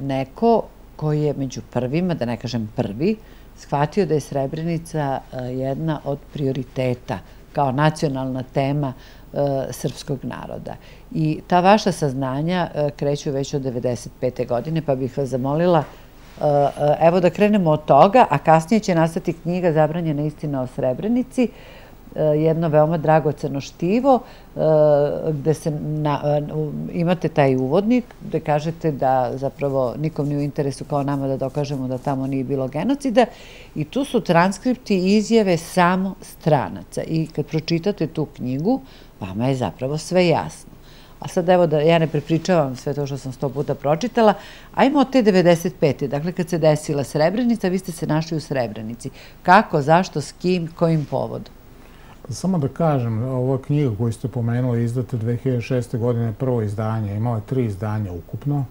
neko koji je među prvima, da ne kažem prvi, shvatio da je Srebrenica jedna od prioriteta kao nacionalna tema E, srpskog naroda. I ta vaša saznanja e, kreću već od 95. godine, pa bih vas zamolila e, evo da krenemo od toga, a kasnije će nastati knjiga Zabranjena istina o Srebrenici, jedno veoma dragoceno štivo gde se imate taj uvodnik gde kažete da zapravo nikom nije u interesu kao nama da dokažemo da tamo nije bilo genocida i tu su transkripti izjave samo stranaca i kad pročitate tu knjigu vama je zapravo sve jasno. A sad evo da ja ne prepričavam sve to što sam sto puta pročitala, ajmo od te 95. Dakle, kad se desila Srebrenica, vi ste se našli u Srebrenici. Kako, zašto, s kim, kojim povodom? Samo da kažem, ova knjiga koju ste pomenuli izdate 2006. godine prvo izdanje, imala je tri izdanja ukupno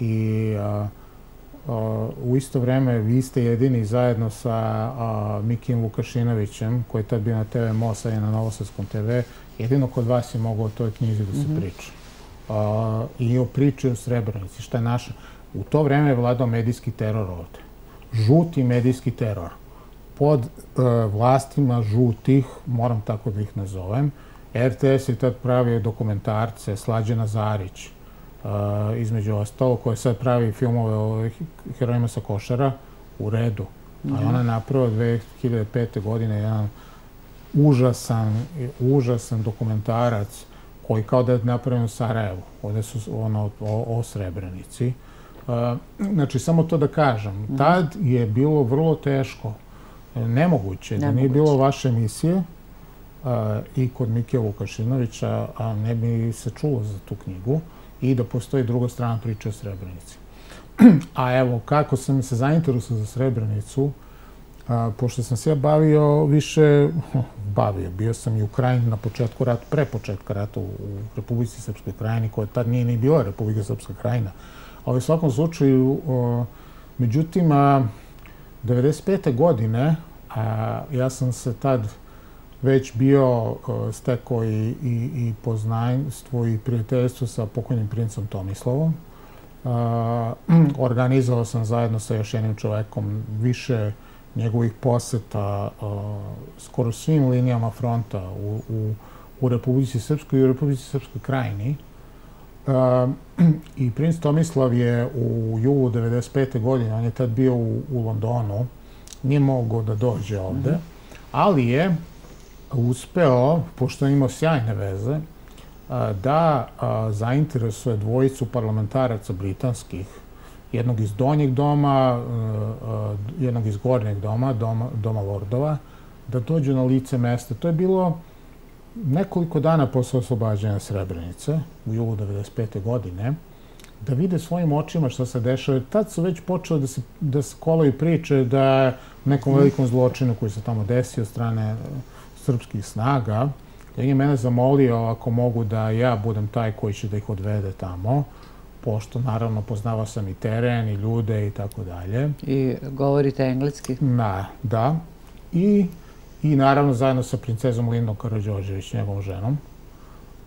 i u isto vreme vi ste jedini zajedno sa Mikim Vukašinovićem, koji je tad bio na TV Mosa i na Novosadskom TV, jedino kod vas je mogao o toj knjizi da se mhm. priča. I o priči o Srebrenici, šta je naša. U to vreme je vladao medijski teror ovde. Žuti medijski teror. Pod e, vlastima žutih, moram tako da ih nazovem, RTS je tad pravio dokumentarce, Slađena Zarić, između ostalo, koja sad pravi filmove o herojima sa košara, u redu. Ali mhm. ona je napravila 2005. godine jedan užasan, užasan dokumentarac koji kao da je napravljen u Sarajevu. Ovde su ono o, o Srebrenici. Znači, samo to da kažem. Mhm. Tad je bilo vrlo teško, nemoguće, da nije bilo vaše emisije i kod Mikija Vukašinovića, a ne bi se čulo za tu knjigu i da postoji druga strana priče o Srebrenici. A evo, kako sam se zainteresao za Srebrenicu, a, pošto sam se ja bavio više, bavio, bio sam i u krajini na početku rata, pre početka rata u, Republici Srpskoj krajini, koja tad nije ni bila Republika Srpska krajina. Ali u svakom slučaju, Međutim, 95. godine, a, ja sam se tad već bio stekao i, i, i poznanstvo i prijateljstvo sa pokojnim princom Tomislavom. A, organizovao sam zajedno sa još jednim čovekom više njegovih poseta a, skoro svim linijama fronta u, u, u Republici Srpskoj i u Republici Srpskoj krajini. I princ Tomislav je u julu 95. godine, on je tad bio u, u Londonu, nije mogao da dođe ovde, ali je uspeo, pošto je imao sjajne veze, da zainteresuje dvojicu parlamentaraca britanskih, jednog iz donjeg doma, jednog iz gornjeg doma, doma, doma lordova, da dođu na lice mesta. To je bilo nekoliko dana posle oslobađanja Srebrenice, u julu 95. godine, da vide svojim očima šta se dešava. Tad su već počeli da se, da se kolaju priče da nekom velikom zločinu koji se tamo desio strane e, srpskih snaga, da je mene zamolio ako mogu da ja budem taj koji će da ih odvede tamo, pošto naravno poznavao sam i teren i ljude i tako dalje. I govorite engleski? Da, da. I I naravno zajedno sa princezom Lindom Karadžođević, njegovom ženom.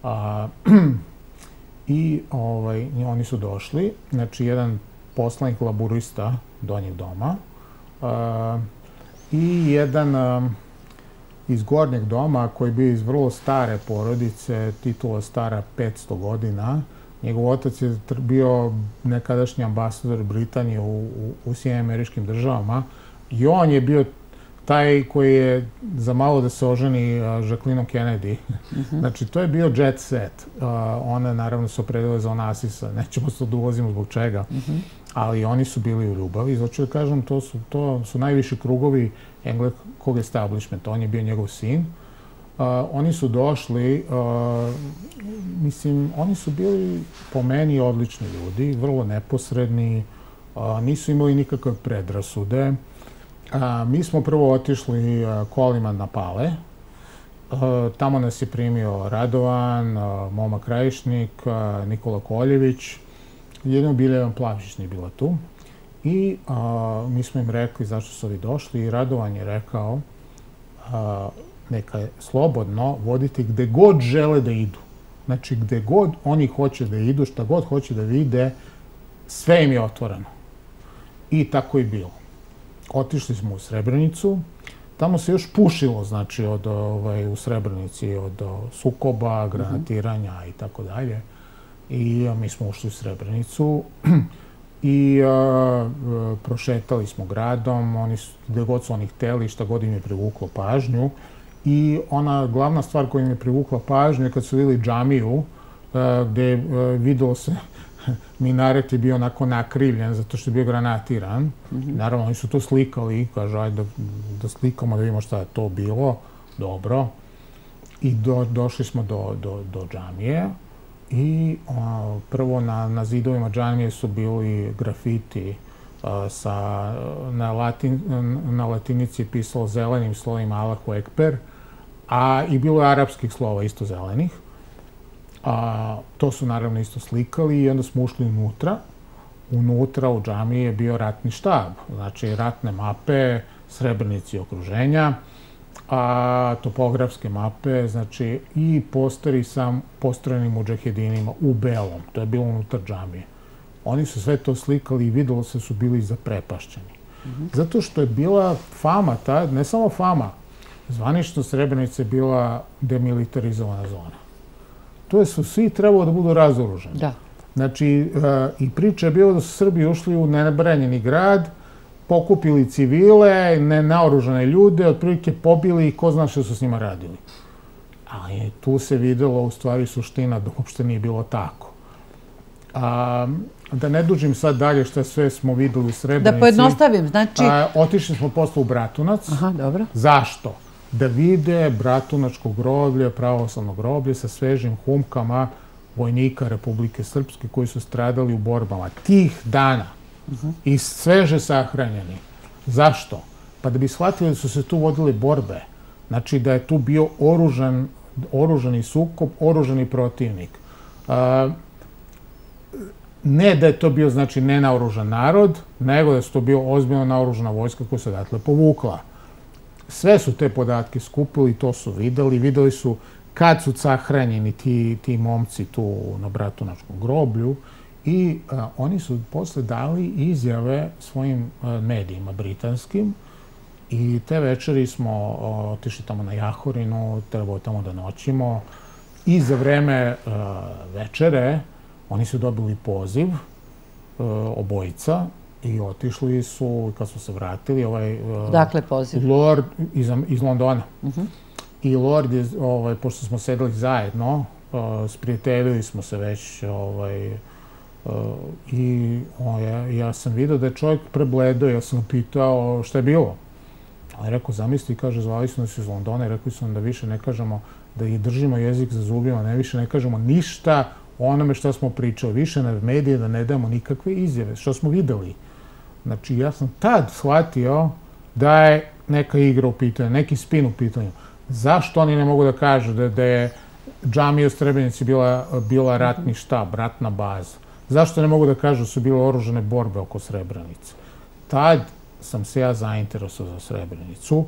A, I ovaj, oni su došli, znači jedan poslanik laburista Donjeg doma a, i jedan a, iz Gornjeg doma koji je bio iz vrlo stare porodice, titula stara 500 godina. Njegov otac je bio nekadašnji ambasador Britanije u, u, u Sjedinjenim američkim državama i on je bio taj koji je za malo da se oženi Jacqueline Kennedy. Mhm. Znači, to je bio jet set. One, naravno, su opredile za Onasisa. Nećemo se da ulazimo zbog čega. Mhm. Ali oni su bili u ljubavi. Znači da kažem, to su, to su najviši krugovi engleskog establishmenta. On je bio njegov sin. oni su došli, mislim, oni su bili po meni odlični ljudi, vrlo neposredni, nisu imali nikakve predrasude. Mi smo prvo otišli kolima na Pale. tamo nas je primio Radovan, Moma Krajišnik, Nikola Koljević. Jedno Biljevan Plavšić nije bila tu. I mi smo im rekli zašto su ovi došli i Radovan je rekao neka je slobodno voditi gde god žele da idu. Znači, gde god oni hoće da idu, šta god hoće da vide, sve im je otvoreno. I tako je bilo otišli smo u Srebrenicu, tamo se još pušilo, znači, od, ovaj, u Srebrenici, od sukoba, granatiranja i tako dalje. I a, mi smo ušli u Srebrenicu i a, prošetali smo gradom, oni su, gde god su oni hteli, šta god im je privuklo pažnju. I ona glavna stvar koja im je privukla pažnju je kad su videli džamiju, a, gde a, videlo se minaret je bio onako nakrivljen zato što je bio granatiran. Mhm. Naravno, oni su to slikali, kažu, ajde da, da slikamo da vidimo šta je to bilo. Dobro. I do, došli smo do, do, do džamije i prvo na, na zidovima džamije su bili grafiti sa, na, latin, na latinici pisalo zelenim slovima Allahu Ekber, a i bilo je arapskih slova isto zelenih. A, to su naravno isto slikali i onda smo ušli unutra. Unutra u džami je bio ratni štab, znači ratne mape, srebrnici okruženja, a topografske mape, znači i posteri sam postrojenim muđahedinima u belom, to je bilo unutar džamije. Oni su sve to slikali i videlo se su bili zaprepašćeni. Mm -hmm. Zato što je bila fama, ta, ne samo fama, zvanično Srebrenica je bila demilitarizovana zona to su svi trebalo da budu razoruženi. Da. Znači, uh, i priča je bilo da su Srbi ušli u nenabranjeni grad, pokupili civile, nenaoružane ljude, otprilike pobili i ko zna što su s njima radili. Ali tu se videlo u stvari suština da uopšte nije bilo tako. A, da ne dužim sad dalje što sve smo videli u Srebrenici. Da pojednostavim, znači... A, otišli smo posle u Bratunac. Aha, dobro. Zašto? da vide Bratunačko groblje, pravoslavno groblje sa svežim humkama vojnika Republike Srpske koji su stradali u borbama tih dana i sveže sahranjeni. Zašto? Pa da bi shvatili da su se tu vodile borbe. Znači da je tu bio oružan, oružani sukob, oružani protivnik. ne da je to bio znači nenaoružan narod, nego da je to bio ozbiljno naoružana vojska koja se odatle povukla. Sve su te podatke skupili, to su videli, videli su kad su sahranjeni ti, ti momci tu na Bratunačkom groblju i a, oni su posle dali izjave svojim a, medijima britanskim i te večeri smo otišli tamo na Jahorinu, trebalo tamo da noćimo i za vreme a, večere oni su dobili poziv obojica i otišli su, kad su se vratili, ovaj... Dakle, poziv? Lord iz, iz Londona. Uh mhm. -huh. I Lord je, ovaj, pošto smo sedeli zajedno, sprijateljili smo se već, ovaj, i ja, ja sam vidio da je čovjek prebledao, ja sam pitao šta je bilo. Ali rekao, zamisli, kaže, zvali su nas iz Londona i rekli su nam da više ne kažemo, da i držimo jezik za zubima, ne više ne kažemo ništa o onome što smo pričali, više na medije da ne damo nikakve izjave, što smo videli. Znači, ja sam tad shvatio da je neka igra u pitanju, neki spin u pitanju. Zašto oni ne mogu da kažu da, da je džamija u bila, bila ratni štab, ratna baza? Zašto ne mogu da kažu da su bile oružane borbe oko Srebrenice? Tad sam se ja zainteresovao za Srebrenicu.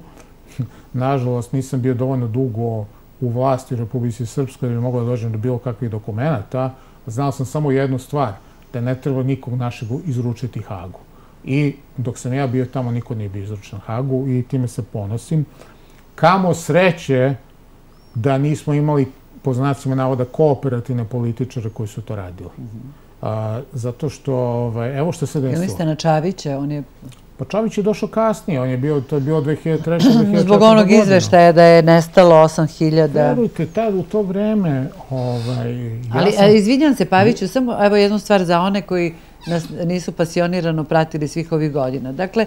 Nažalost, nisam bio dovoljno dugo u vlasti u Republici Srpskoj da bi mogao da dođem do bilo kakvih dokumenta. Znao sam samo jednu stvar, da ne treba nikog našeg izručiti Hagu. I dok sam ja bio tamo, niko nije bio izručen Hagu i time se ponosim kamo sreće da nismo imali, po znacima navoda, kooperativne političare koji su to radili. A, zato što, ovaj, evo što se desilo. Ili ste na Čavića, on je... Pa Čavić je došao kasnije, on je bio, to je bilo 2003. 2004. Zbog onog izveštaja da je nestalo 8000. Verujte, tad u to vreme, ovaj... Ja Ali, sam... izvinjam se, Paviću, samo evo jednu stvar za one koji nas nisu pasionirano pratili svih ovih godina. Dakle,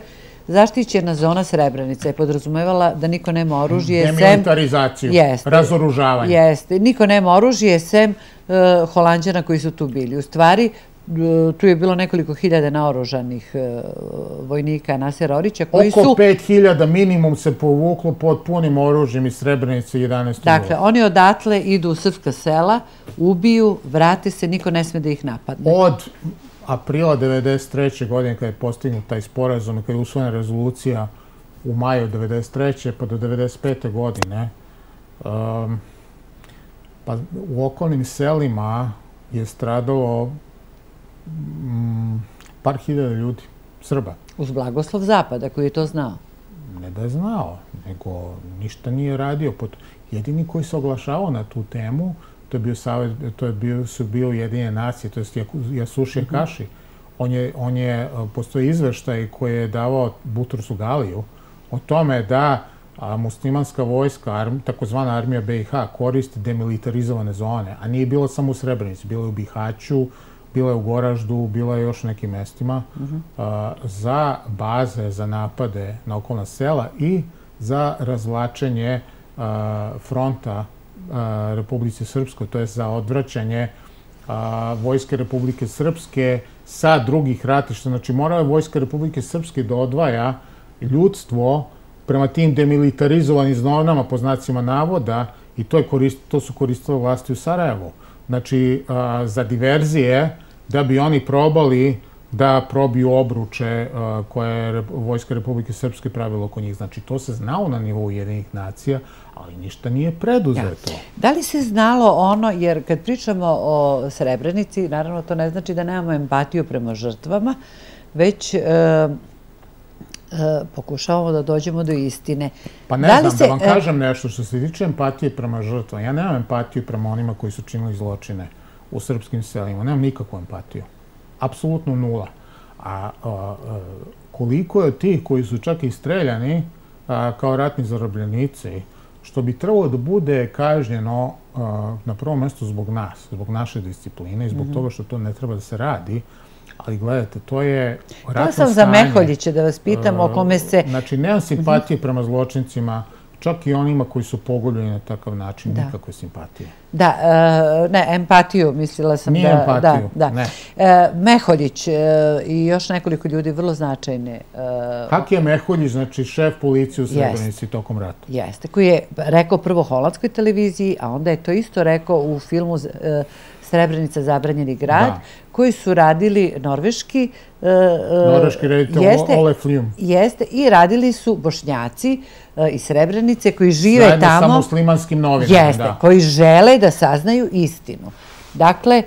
Zaštićena zona Srebrenica je podrazumevala da niko nema oružje. Demilitarizaciju, jeste, razoružavanje. Jeste, niko nema oružje, sem uh, Holandjana koji su tu bili. U stvari, uh, tu je bilo nekoliko hiljada naoružanih uh, vojnika Nasera Orića koji Oko su... Oko 5000 minimum se povuklo pod punim oružjem iz Srebrenice 11. Dakle, oni odatle idu u srpska sela, ubiju, vrate se, niko ne sme da ih napadne. Od aprila 1993. godine kada je postignut taj sporazum i kada je usvojena rezolucija u maju 1993. pa do 1995. godine, um, pa u okolnim selima je stradalo um, par hiljada ljudi, Srba. Uz blagoslov Zapada, koji je to znao? Ne da je znao, nego ništa nije radio. Jedini koji se oglašavao na tu temu to je bio savjet, to je bio, su bio Ujedinjene nacije, to je Jasušija mhm. Kaši. On je, on je, postoji izveštaj koji je davao Butursu Galiju o tome da a, muslimanska vojska, arm, takozvana armija BiH, koristi demilitarizovane zone, a nije bilo samo u Srebrenici, bilo je u Bihaću, bila je u Goraždu, bila je još nekim mestima, uh mhm. -huh. a, za baze, za napade na okolna sela i za razvlačenje a, fronta Republike Srpskoj, to je za odvraćanje Vojske Republike Srpske sa drugih ratišta. Znači, morala je Vojska Republike Srpske da odvaja ljudstvo prema tim demilitarizovanim zonama, po znacima navoda, i to, je to su koristile vlasti u Sarajevu. Znači, za diverzije, da bi oni probali da probiju obruče koje je Vojska Republike Srpske pravila oko njih. Znači, to se znao na nivou jedinih nacija, ali ništa nije preduzeto. Da li se znalo ono, jer kad pričamo o Srebrenici, naravno to ne znači da nemamo empatiju prema žrtvama, već e, e, pokušavamo da dođemo do istine. Pa ne znam, da vam kažem nešto što se tiče empatije prema žrtvama. Ja nemam empatiju prema onima koji su činili zločine u srpskim selima. Nemam nikakvu empatiju. Apsolutno nula. A, koliko je tih koji su čak i streljani kao ratni zarobljenici, što bi trebalo da bude kažnjeno na prvom mestu zbog nas, zbog naše discipline i zbog mhm. toga što to ne treba da se radi, ali gledajte, to je ratno stanje. To sam za Meholjiće da vas pitam o kome se... Znači, nemam simpatije mhm. prema zločincima, čak i onima koji su pogodljeni na takav način, nikakve simpatije. Da, e, ne, empatiju, mislila sam da... Nije empatiju, ne. E, Meholjić e, i još nekoliko ljudi vrlo značajne. Kak je Meholjić, znači šef policije u Srebrenici tokom rata? Jeste, koji je rekao prvo holandskoj televiziji, a onda je to isto rekao u filmu Srebrenica zabranjeni grad, koji su radili norveški... E, norveški reditelj Ole Fljum. Jeste, i radili su bošnjaci e, iz Srebrenice koji žive tamo... Zajedno sa muslimanskim novinama, Jeste, koji žele da saznaju istinu. Dakle,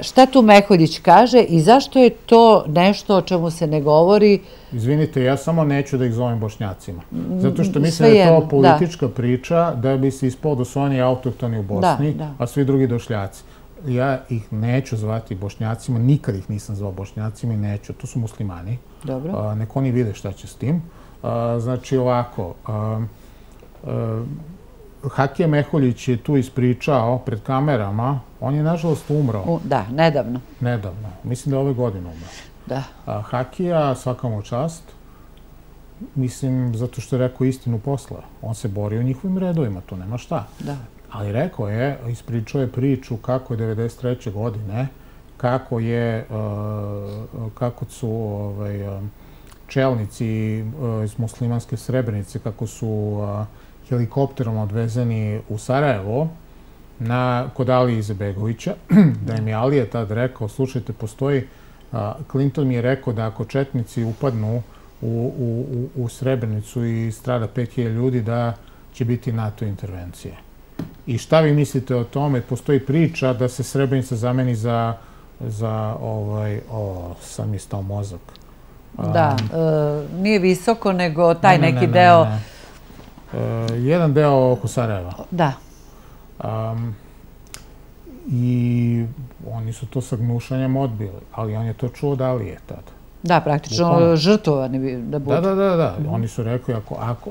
šta tu Meholjić kaže i zašto je to nešto o čemu se ne govori? Izvinite, ja samo neću da ih zovem bošnjacima. Zato što mislim da je to politička priča da bi se ispao da su oni autoktoni u Bosni, a svi drugi došljaci ja ih neću zvati bošnjacima, nikad ih nisam zvao bošnjacima i neću. To su muslimani. Dobro. Neko oni vide šta će s tim. Znači, ovako, Hakija Meholjić je tu ispričao pred kamerama. On je, nažalost, umro. Da, nedavno. Nedavno. Mislim da je ove godine umro. Da. Hakija, svaka mu čast, mislim, zato što je rekao istinu posla. On se bori u njihovim redovima, to nema šta. Da. Ali rekao je, ispričao je priču kako je 1993. godine, kako je, uh, kako su ovaj, um, čelnici uh, iz muslimanske Srebrenice, kako su helikopterom odvezeni u Sarajevo, na, kod Ali Izebegovića, da im je Alije tad rekao, slušajte, postoji, Clinton mi je rekao da ako četnici upadnu u, u, u Srebrenicu i strada 5000 ljudi, da će biti NATO intervencije. I šta vi mislite o tome? Postoji priča da se Srebrenica zameni za, za ovaj, o, sam mi stao mozak. Da, e, nije visoko, nego taj neki deo... E, jedan deo oko Sarajeva. Da. I oni su to sa gnušanjem odbili, ali on je to čuo da li je tada. Da, praktično žrtovani bi da budu. Da, da, da, da. Oni su rekli, ako, ako,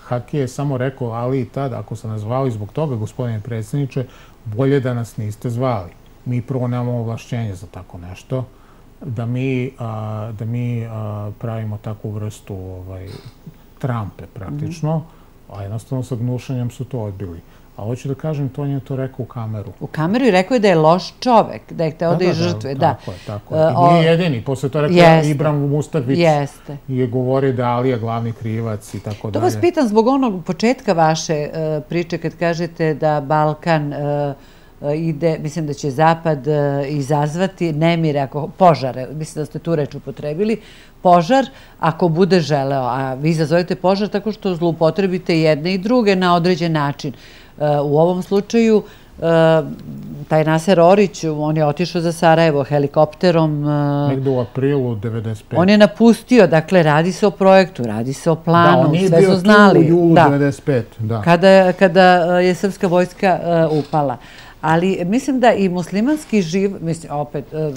Haki je samo rekao, ali i tad, ako se nas zvali zbog toga, gospodine predsjedniče, bolje da nas niste zvali. Mi prvo nemamo ovlašćenje za tako nešto, da mi, a, da mi a, pravimo takvu vrstu ovaj, trampe praktično, a jednostavno sa gnušanjem su to odbili. A hoću da kažem, to je to rekao u kameru. U kameru i rekao je da je loš čovek, da je hteo da, je žrtve. Da, tako je, tako je. I nije jedini. Posle to rekao Ibram Mustavić je govori da Alija glavni krivac i tako dalje. To vas pitam zbog onog početka vaše e, priče kad kažete da Balkan e, ide, mislim da će Zapad izazvati nemire, ako požare, mislim da ste tu reč upotrebili, požar ako bude želeo, a vi izazovete požar tako što zlupotrebite jedne i druge na određen način. U ovom slučaju, e, taj Naser Orić, on je otišao za Sarajevo helikopterom. E, Negde u aprilu 95. On je napustio, dakle, radi se o projektu, radi se o planu, sve su znali. Da, on je bio tu u julu 95, da. Kada je srpska vojska upala. Ali mislim da i muslimanski živ, mislim, opet, e,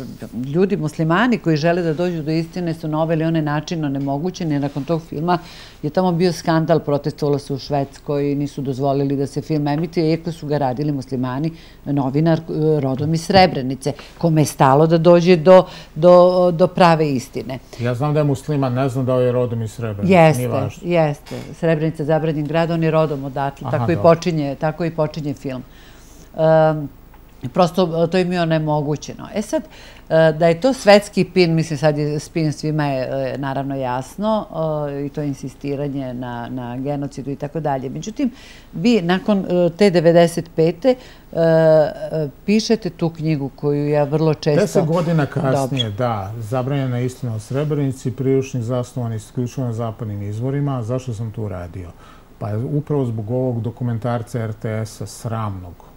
ljudi muslimani koji žele da dođu do istine su na ovaj ili one način onemogućeni. Nakon tog filma je tamo bio skandal, protestovalo se u Švedskoj, nisu dozvolili da se film emituje, iako su ga radili muslimani, novinar e, rodom iz Srebrenice, kome je stalo da dođe do, do, do prave istine. Ja znam da je musliman, ne znam da je rodom iz Srebrenice. Jeste, jeste. Srebrenica zabranjen grad, on je rodom odatle, tako, i počinje, tako i počinje film. Prosto to im je onemogućeno. E sad, e, da je to svetski pin, mislim sad je spin svima je e, naravno jasno i to je insistiranje na, na genocidu i tako dalje. Međutim, vi nakon e, te 95. pišete tu knjigu koju ja vrlo često... Deset godina kasnije, da, zabranjena istina o Srebrenici, priručnik zasnovan isključivo na zapadnim izvorima. Zašto sam tu radio? Pa upravo zbog ovog dokumentarca RTS-a sramnog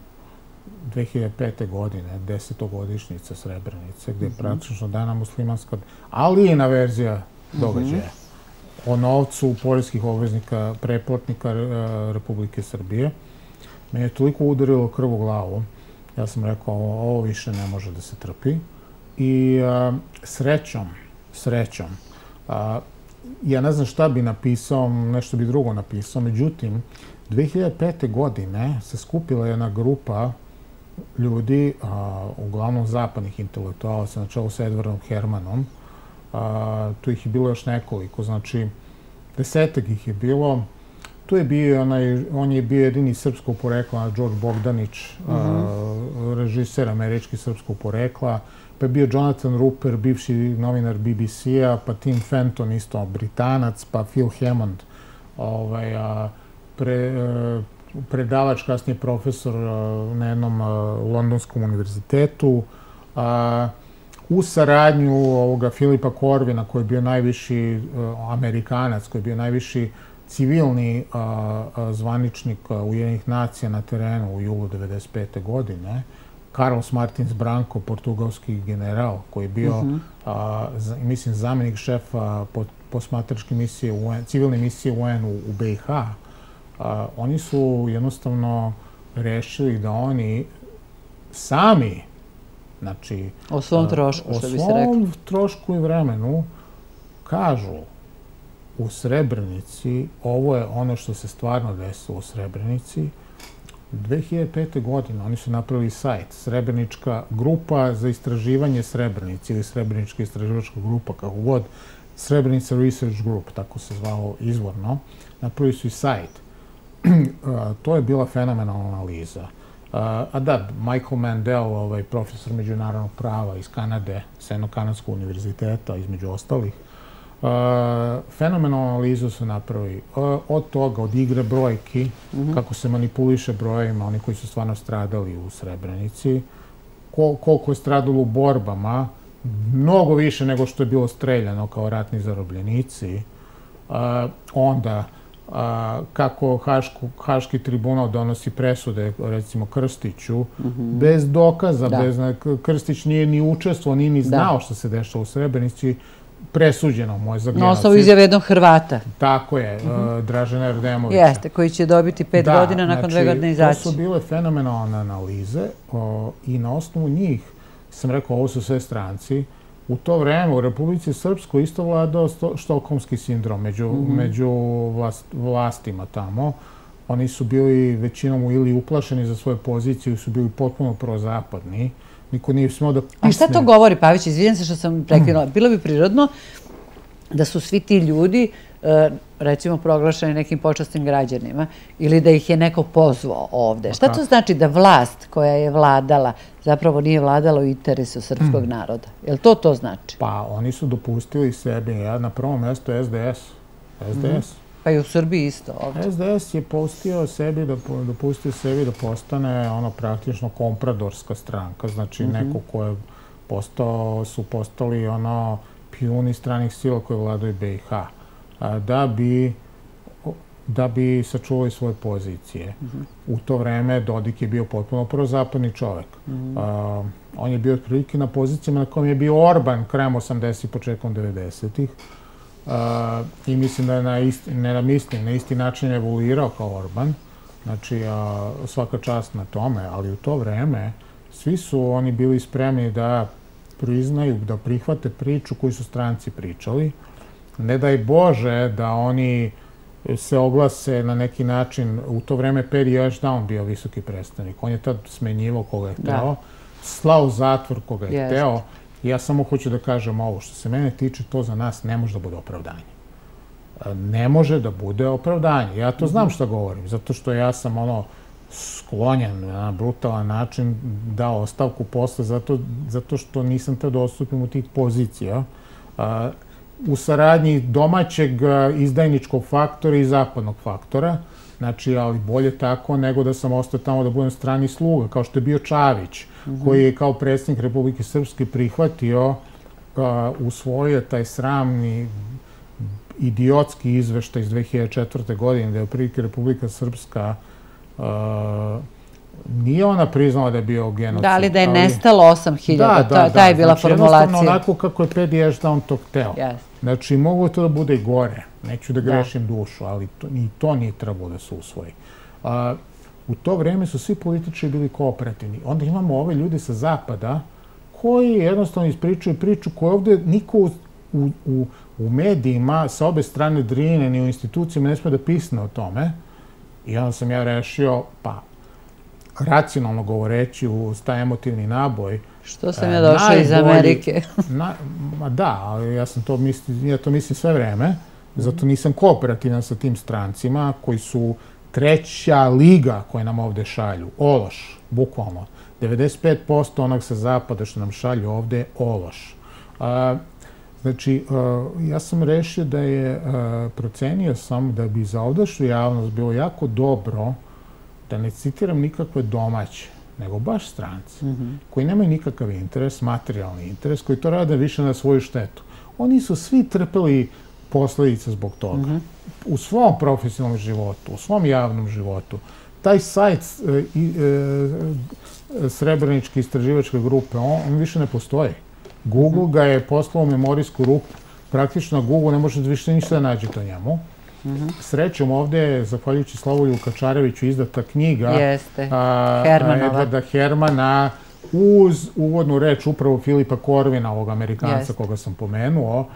2005. godine, desetogodišnjica Srebrenice, gde je mhm. praktično dana muslimanska, ali i na verzija događaja o novcu poljskih obveznika, preplatnika e, Republike Srbije. Me je toliko udarilo krv u glavu. Ja sam rekao, ovo više ne može da se trpi. I srećom, srećom, ja ne znam šta bi napisao, nešto bi drugo napisao, međutim, 2005. godine se skupila jedna grupa ljudi, uglavnom zapadnih intelektualaca, na čelu sa Edvardom Hermanom. Tu ih je bilo još nekoliko, znači desetak ih je bilo. Tu je bio onaj, on je bio jedini srpskog porekla, George Bogdanić, mhm. režiser američki srpskog porekla. Pa je bio Jonathan Rupert, bivši novinar BBC-a, pa Tim Fenton, isto britanac, pa Phil Hammond, ovaj, pre, predavač, kasnije profesor na jednom londonskom univerzitetu. U saradnju ovoga Filipa Korvina, koji je bio najviši Amerikanac, koji je bio najviši civilni zvaničnik Ujedinjenih nacija na terenu u julu 1995. godine, Carlos Martins Branco, portugalski general, koji je bio, uh -huh. mislim, zamenik šefa posmatračke misije UN, civilne misije UN u, u BiH, a, oni su jednostavno rešili da oni sami, znači... O svom trošku, što bi se rekli. O svom trošku i vremenu kažu u Srebrenici, ovo je ono što se stvarno desilo u Srebrenici, 2005. godine oni su napravili sajt Srebrenička grupa za istraživanje Srebrenici ili Srebrenička istraživačka grupa, kako god, Srebrenica Research Group, tako se zvao izvorno. Napravili su i sajt. to je bila fenomenalna analiza. A da, Michael Mandel, ovaj, profesor međunarodnog prava iz Kanade, s kanadskog univerziteta, između ostalih, fenomenalnu analizu su napravili. Od toga, od igre brojki, mhm. kako se manipuliše brojima, oni koji su stvarno stradali u Srebrenici, koliko je stradalo u borbama, mnogo više nego što je bilo streljano kao ratni zarobljenici. Onda, kako Hašku, Haški tribunal donosi presude, recimo Krstiću, mhm. bez dokaza, da. bez, Krstić nije ni učestvo, nije ni da. znao što se dešava u Srebrenici, presuđeno mu je za genocid. Na osnovu izjave jednog Hrvata. Tako je, uh Dražena Erdemovića. Jeste, koji će dobiti pet da, godina nakon dve znači, godine izaći. To su bile fenomenalne analize i na osnovu njih, sam rekao, ovo su sve stranci, u to vreme u Republici Srpskoj isto vladao štokholmski sindrom među, mhm. među vlastima tamo. Oni su bili većinom ili uplašeni za svoje pozicije, su bili potpuno prozapadni niko nije smao da. A šta to govori, Pavić? Izvijem se što sam prekinula. Mm. Bilo bi prirodno da su svi ti ljudi, e, recimo, proglašeni nekim počastim građanima ili da ih je neko pozvao ovde. Šta to znači da vlast koja je vladala zapravo nije vladala u interesu srpskog mm. naroda? Je li to to znači? Pa oni su dopustili sebi, ja na prvom mjestu SDS. SDS. Pa i u Srbiji isto ovdje. SDS je postio sebi da, dopustio sebi da postane ono praktično kompradorska stranka, znači mm -hmm. neko ko je postao, su postali ono pijuni stranih sila koje vladaju BiH, da bi da bi sačuvali svoje pozicije. -hmm. U to vreme Dodik je bio potpuno prozapadni čovek. A, on je bio otprilike na pozicijama na kojem je bio Orban krajem 80. početkom 90-ih i mislim da je na isti, ne na mislim, na isti način evoluirao kao Orban. Znači, svaka čast na tome, ali u to vreme svi su oni bili spremni da priznaju, da prihvate priču koju su stranci pričali. Ne daj Bože da oni se oglase na neki način, u to vreme Peri Ashdown bio visoki predstavnik. On je tad smenjivo koga je hteo, slao zatvor koga je hteo. Ja samo hoću da kažem ovo, što se mene tiče, to za nas ne može da bude opravdanje. Ne može da bude opravdanje. Ja to znam što govorim, zato što ja sam ono sklonjen na brutalan način dao ostavku posle zato, zato što nisam te dostupim u tih pozicija. U saradnji domaćeg e, izdajničkog faktora i zapadnog faktora, Znači, ali bolje tako nego da sam ostao tamo da budem strani sluga, kao što je bio Čavić, mhm. koji je kao predsjednik Republike Srpske prihvatio, usvojio taj sramni idiotski izveštaj iz 2004. godine, da je prilike Republika Srpska nije ona priznala da je bio genocid. Da, ali da je nestalo 8000, da, da, ta je bila znači, formulacija. Znači, jednostavno onako kako je Pedi Ashdown to hteo. Yes. Znači, mogu to da bude gore. Neću da grešim dušu, ali to, ni to nije trebalo da se usvoji. A, u to vreme su svi političari bili kooperativni. Onda imamo ove ljude sa zapada koji jednostavno ispričaju priču koju ovde niko u, u, u medijima sa obe strane drine ni u institucijama ne sme da pisne o tome. I onda sam ja rešio, pa racionalno govoreći u sta emotivni naboj. Što sam ja došao iz Amerike? na, ma da, ali ja sam to mislim, ja to mislim sve vreme, zato nisam kooperativan sa tim strancima koji su treća liga koje nam ovde šalju. Ološ, bukvalno. 95% onog sa zapada što nam šalju ovde je ološ. A, znači, a, ja sam rešio da je, a, procenio sam da bi za ovdašnju javnost bilo jako dobro da ne citiram nikakve domaće, nego baš stranci, koji nemaju nikakav interes, materijalni interes, koji to rade više na svoju štetu. Oni su svi trpeli posledice zbog toga. U svom profesionalnom životu, u svom javnom životu. Taj sajt e, e, Srebreničke istraživačke grupe, on, on više ne postoji. Google ga je poslao u memorijsku rupu. Praktično Google ne može više ništa da nađete o njemu. Srećom ovde je, zahvaljujući Slavoju Kačareviću, izdata knjiga Jeste. Edvarda Hermana uz uvodnu reč upravo Filipa Korvina, ovog Amerikanca Jeste. koga sam pomenuo.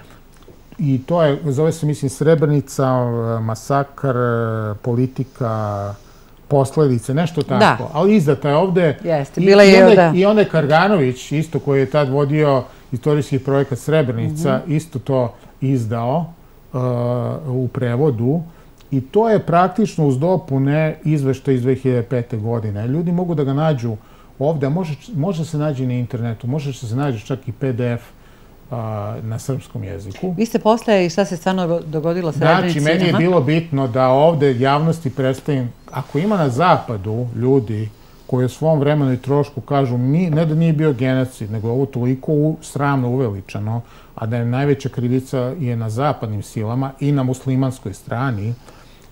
I to je, zove se, mislim, Srebrnica, masakar, politika, posledice, nešto tako. Da. Ali izdata je ovde. Jeste, bila je, i onda, da. I onda Karganović, isto koji je tad vodio istorijski projekat Srebrenica, mm -hmm. isto to izdao u prevodu. I to je praktično uz dopune izvešta iz 2005. godine. Ljudi mogu da ga nađu ovde, može, može se nađi na internetu, može se nađi čak i PDF a, na srpskom jeziku. Vi ste posle i šta se stvarno dogodilo Srebrenici? Znači, meni je bilo bitno da ovde javnosti predstavim, ako ima na zapadu ljudi koji u svom vremenu i trošku kažu ne da nije bio genocid, nego ovo toliko u, sramno uveličano, a da je najveća krivica je na zapadnim silama i na muslimanskoj strani,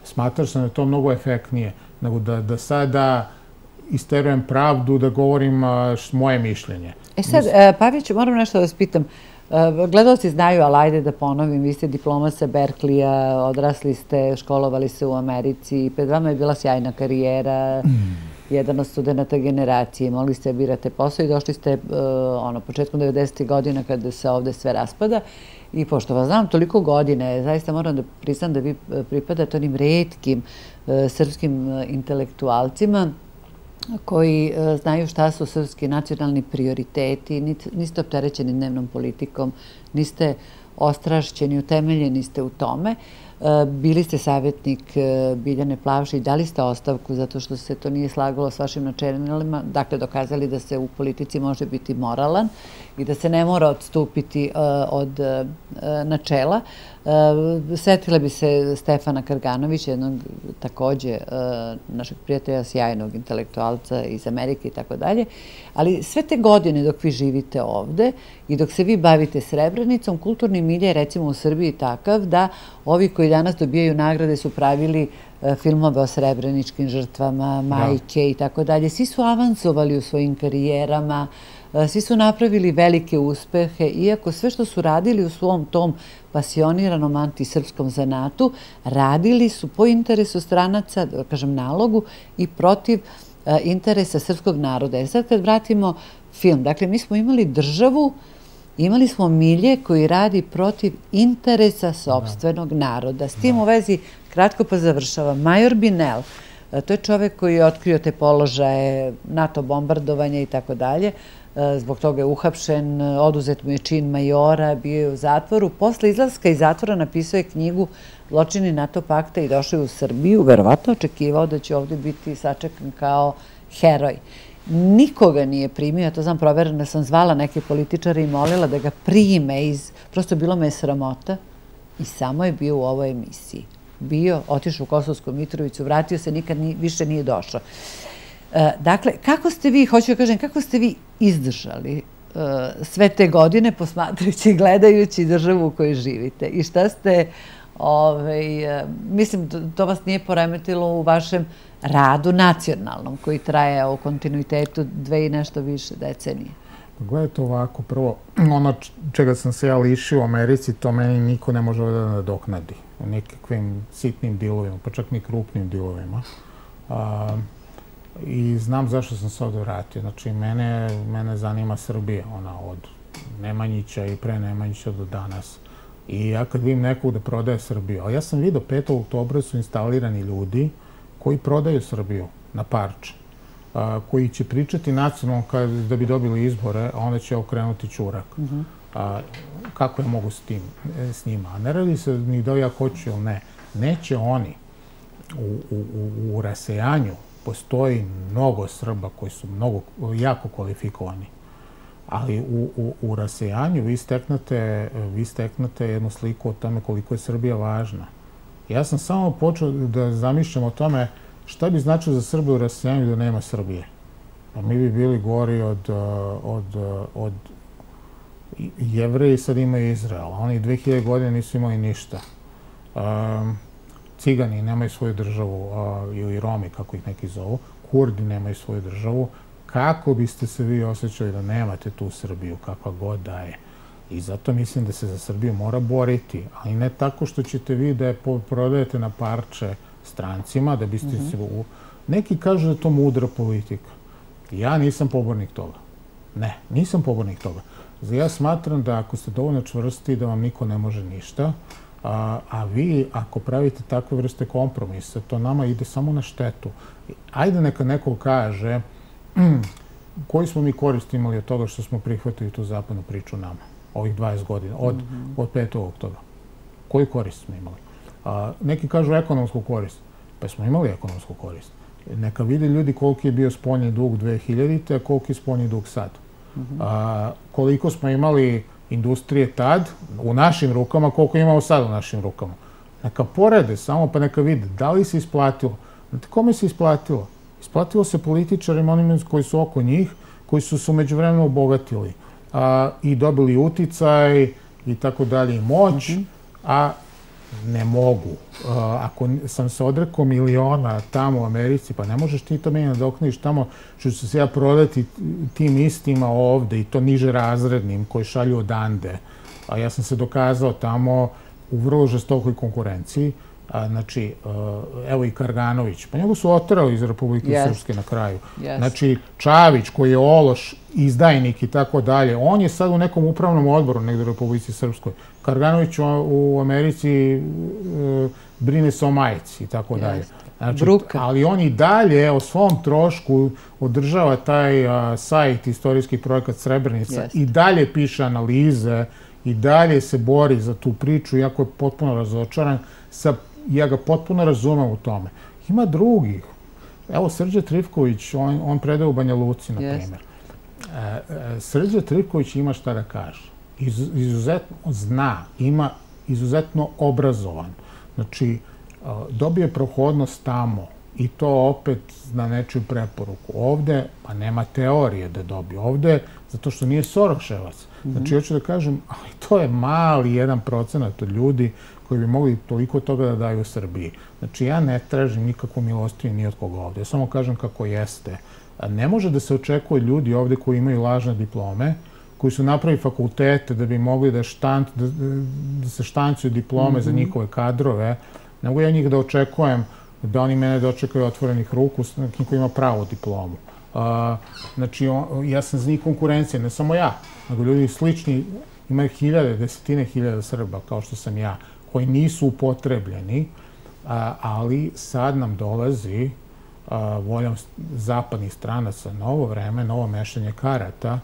smatraš sam da je to mnogo efektnije nego da, da sada isterujem pravdu, da govorim moje mišljenje. E sad, Mis... Pavić, moram nešto da vas pitam. Gledalci znaju, ali ajde da ponovim, vi ste diploma sa Berklija, odrasli ste, školovali se u Americi, pred vama je bila sjajna karijera, mm. Jedan od studenta generacije, mogli ste birate posao i došli ste uh, ono, početkom 90. godina kada se ovde sve raspada. I pošto vas znam toliko godine, zaista moram da priznam da vi pripadate onim redkim uh, srpskim intelektualcima koji e, znaju šta su srpski nacionalni prioriteti, niste opterećeni dnevnom politikom, niste ostrašćeni, utemeljeni ste u tome. E, bili ste savjetnik e, Biljane Plavše i dali ste ostavku zato što se to nije slagalo s vašim načelima, dakle dokazali da se u politici može biti moralan i da se ne mora odstupiti od načela. E, setila bi se Stefana Karganovića, jednog takođe e, našeg prijatelja, sjajnog intelektualca iz Amerike i tako dalje. Ali sve te godine dok vi živite ovde i dok se vi bavite Srebrenicom, kulturni milje je recimo u Srbiji takav da ovi koji danas dobijaju nagrade su pravili e, filmove o srebreničkim žrtvama, da. majke i tako dalje. Svi su avansovali u svojim karijerama, svi su napravili velike uspehe, iako sve što su radili u svom tom pasioniranom antisrpskom zanatu, radili su po interesu stranaca, da kažem nalogu, i protiv e, interesa srpskog naroda. E sad kad vratimo film, dakle mi smo imali državu, imali smo milje koji radi protiv interesa sobstvenog naroda. S tim u vezi, kratko pa završavam, Major Binel, e, to je čovek koji je otkrio te položaje NATO bombardovanja i tako dalje, E, zbog toga je uhapšen, oduzet mu je čin majora, bio je u zatvoru. Posle izlaska iz zatvora napisao je knjigu Zločini NATO pakta i došao je u Srbiju, verovatno očekivao da će ovde biti sačekan kao heroj. Nikoga nije primio, ja to znam provereno, sam zvala neke političare i molila da ga prime iz, prosto bilo me sramota i samo je bio u ovoj emisiji. Bio, otišao u Kosovsku Mitrovicu, vratio se, nikad više nije došao. E, dakle, kako ste vi, hoću da kažem, kako ste vi izdržali e, sve te godine posmatrajući i gledajući državu u kojoj živite i šta ste, ovaj, e, mislim, to vas nije poremetilo u vašem radu nacionalnom koji traje u kontinuitetu dve i nešto više decenije? Pa gledajte ovako, prvo, ono čega sam se ja lišio u Americi, to meni niko ne može da nadoknadi nekakvim sitnim dilovima, pa čak ni krupnim dilovima. A, i znam zašto sam se ovde vratio. Znači, mene, mene zanima Srbija, ona od Nemanjića i pre Nemanjića do danas. I ja kad vidim nekog da prodaje Srbiju, a ja sam vidio 5. oktobra su instalirani ljudi koji prodaju Srbiju na parče, a, koji će pričati nacionalno kad, da bi dobili izbore, a onda će okrenuti čurak. Uh mhm. -huh. a, kako ja mogu s, tim, e, s njima? A ne radi se ni da ja hoću ili ne. Neće oni u, u, u, u rasejanju postoji mnogo Srba koji su mnogo, jako kvalifikovani. Ali u, u, u rasejanju vi steknete, vi steknete jednu sliku o tome koliko je Srbija važna. Ja sam samo počeo da zamišljam o tome šta bi značilo za Srbe u raseljenju da nema Srbije? Pa mi bi bili gori od, od, od jevreji sad imaju Izrael. Oni 2000 godina nisu imali ništa. Um, cigani nemaju svoju državu, uh, ili Romi, kako ih neki zovu. Kurdi nemaju svoju državu. Kako biste se vi osjećali da nemate tu Srbiju, kakva god da je? I zato mislim da se za Srbiju mora boriti, ali ne tako što ćete vi da je prodajete na parče strancima, da biste mm -hmm. se... U... Neki kažu da je to mudra politika. Ja nisam pobornik toga. Ne, nisam pobornik toga. Ja smatram da ako ste dovoljno čvrsti, da vam niko ne može ništa, a, a vi ako pravite takve vrste kompromisa, to nama ide samo na štetu. Ajde neka neko kaže koji smo mi korist imali od toga što smo prihvatili tu zapadnu priču nama, ovih 20 godina, od, mm -hmm. od 5. oktobra. Koji korist smo imali? A, neki kažu ekonomsku korist. Pa smo imali ekonomsku korist. Neka vide ljudi koliki je bio spoljni dug 2000-te, a koliki je spoljni dug sad. Mm -hmm. a, koliko smo imali industrije tad u našim rukama, koliko imamo sad u našim rukama. Neka porede samo pa neka vide da li se isplatilo. Znate kome se isplatilo? Isplatilo se političarima, onima koji su oko njih, koji su se umeđu vremenu obogatili a, i dobili uticaj i tako dalje i moć, mm -hmm. a ne mogu. Ako sam se odrekao miliona tamo u Americi, pa ne možeš ti to meni nadoknadiš tamo što ću se ja prodati tim istima ovde i to niže razrednim koji šalju odande. A ja sam se dokazao tamo u vrlo žestokoj konkurenciji. A, znači, evo i Karganović, pa njegu su oterali iz Republike yes. Srpske na kraju. Yes. Znači, Čavić koji je ološ, izdajnik i tako dalje, on je sad u nekom upravnom odboru negde u Republici Srpskoj. Karganović u Americi e, brine se o majici i tako dalje. Znači, ali on i dalje o svom trošku održava taj a, sajt istorijski projekat Srebrenica yes. i dalje piše analize i dalje se bori za tu priču, iako je potpuno razočaran. Sa, ja ga potpuno razumem u tome. Ima drugih. Evo, Srđe Trivković, on, on predaje u Banja Luci, na primjer. E, e, Srđe Trivković ima šta da kaže izuzetno zna, ima izuzetno obrazovan. Znači, dobije prohodnost tamo i to opet na nečiju preporuku. Ovde, pa nema teorije da dobije. Ovde, zato što nije Soroševac. Mhm. Znači, hoću da kažem, ali to je mali jedan procenat od ljudi koji bi mogli toliko toga da daju u Srbiji. Znači, ja ne tražim nikakvu milostinu ni od koga ovde. Ja samo kažem kako jeste. Ne može da se očekuje ljudi ovde koji imaju lažne diplome, koji su napravili fakultete da bi mogli da, štant, da, da se štancuju diplome mm -hmm. za mhm. njihove kadrove, nego ja njih da očekujem da oni mene dočekaju otvorenih ruku s nekim koji ima pravu diplomu. A, znači, on, ja sam za njih konkurencija, ne samo ja, nego ljudi slični, imaju hiljade, desetine hiljada Srba, kao što sam ja, koji nisu upotrebljeni, a, ali sad nam dolazi a, voljom zapadnih stranaca novo vreme, novo mešanje karata,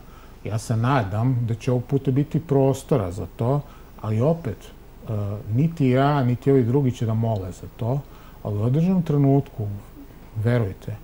Ja se nadam da će ovog puta biti prostora za to, ali opet, e, niti ja, niti ovi drugi će da mole za to, ali u određenom trenutku, verujte,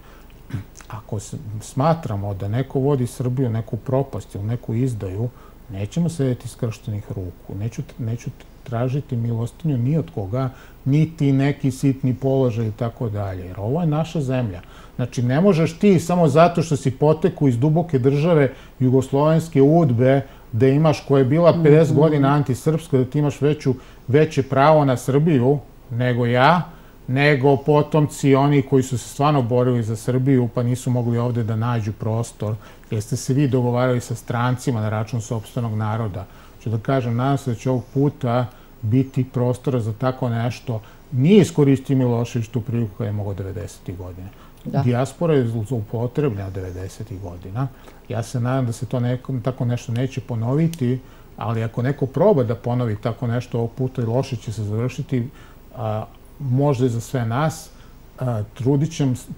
ako smatramo da neko vodi Srbiju neku propast ili neku izdaju, nećemo sedeti skrštenih ruku, neću, neću tražiti milostinju ni od koga, niti neki sitni položaj i tako dalje. Jer ovo je naša zemlja. Znači, ne možeš ti samo zato što si poteku iz duboke države jugoslovenske udbe, da imaš, koja je bila 50 mhm. godina antisrpska, da ti imaš veću, veće pravo na Srbiju nego ja, nego potomci oni koji su se stvarno borili za Srbiju, pa nisu mogli ovde da nađu prostor, jer ste se vi dogovarali sa strancima na račun sobstvenog naroda. Ću da kažem, nadam se da će ovog puta biti prostora za tako nešto. Nije iskoristio Milošević tu priliku kada je mogao 90. godine. Da. Dijaspora je zloupotrebljena 90. godina. Ja se nadam da se to neko, tako nešto neće ponoviti, ali ako neko proba da ponovi tako nešto ovog puta i loše će se završiti, a, možda i za sve nas,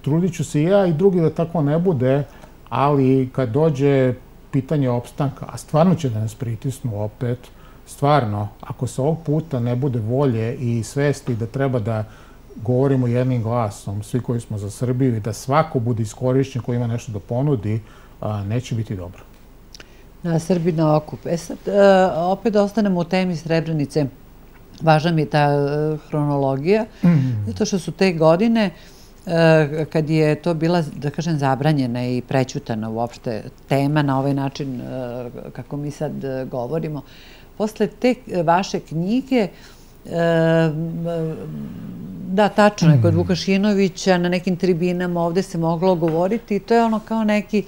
trudit ću se i ja i drugi da tako ne bude, ali kad dođe pitanje opstanka, a stvarno će da nas pritisnu opet, stvarno, ako se ovog puta ne bude volje i svesti da treba da govorimo jednim glasom, svi koji smo za Srbiju i da svako bude iskorišćen koji ima nešto da ponudi, a, neće biti dobro. Na Srbi na okup. E sad, e, opet da ostanemo u temi Srebrenice. Važna mi je ta e, hronologija, mm. zato što su te godine e, kad je to bila, da kažem, zabranjena i prećutana uopšte tema na ovaj način kako mi sad govorimo, posle te vaše knjige, da, tačno je, kod. Vukašinovića na nekim tribinama ovde se moglo govoriti i to je ono kao neki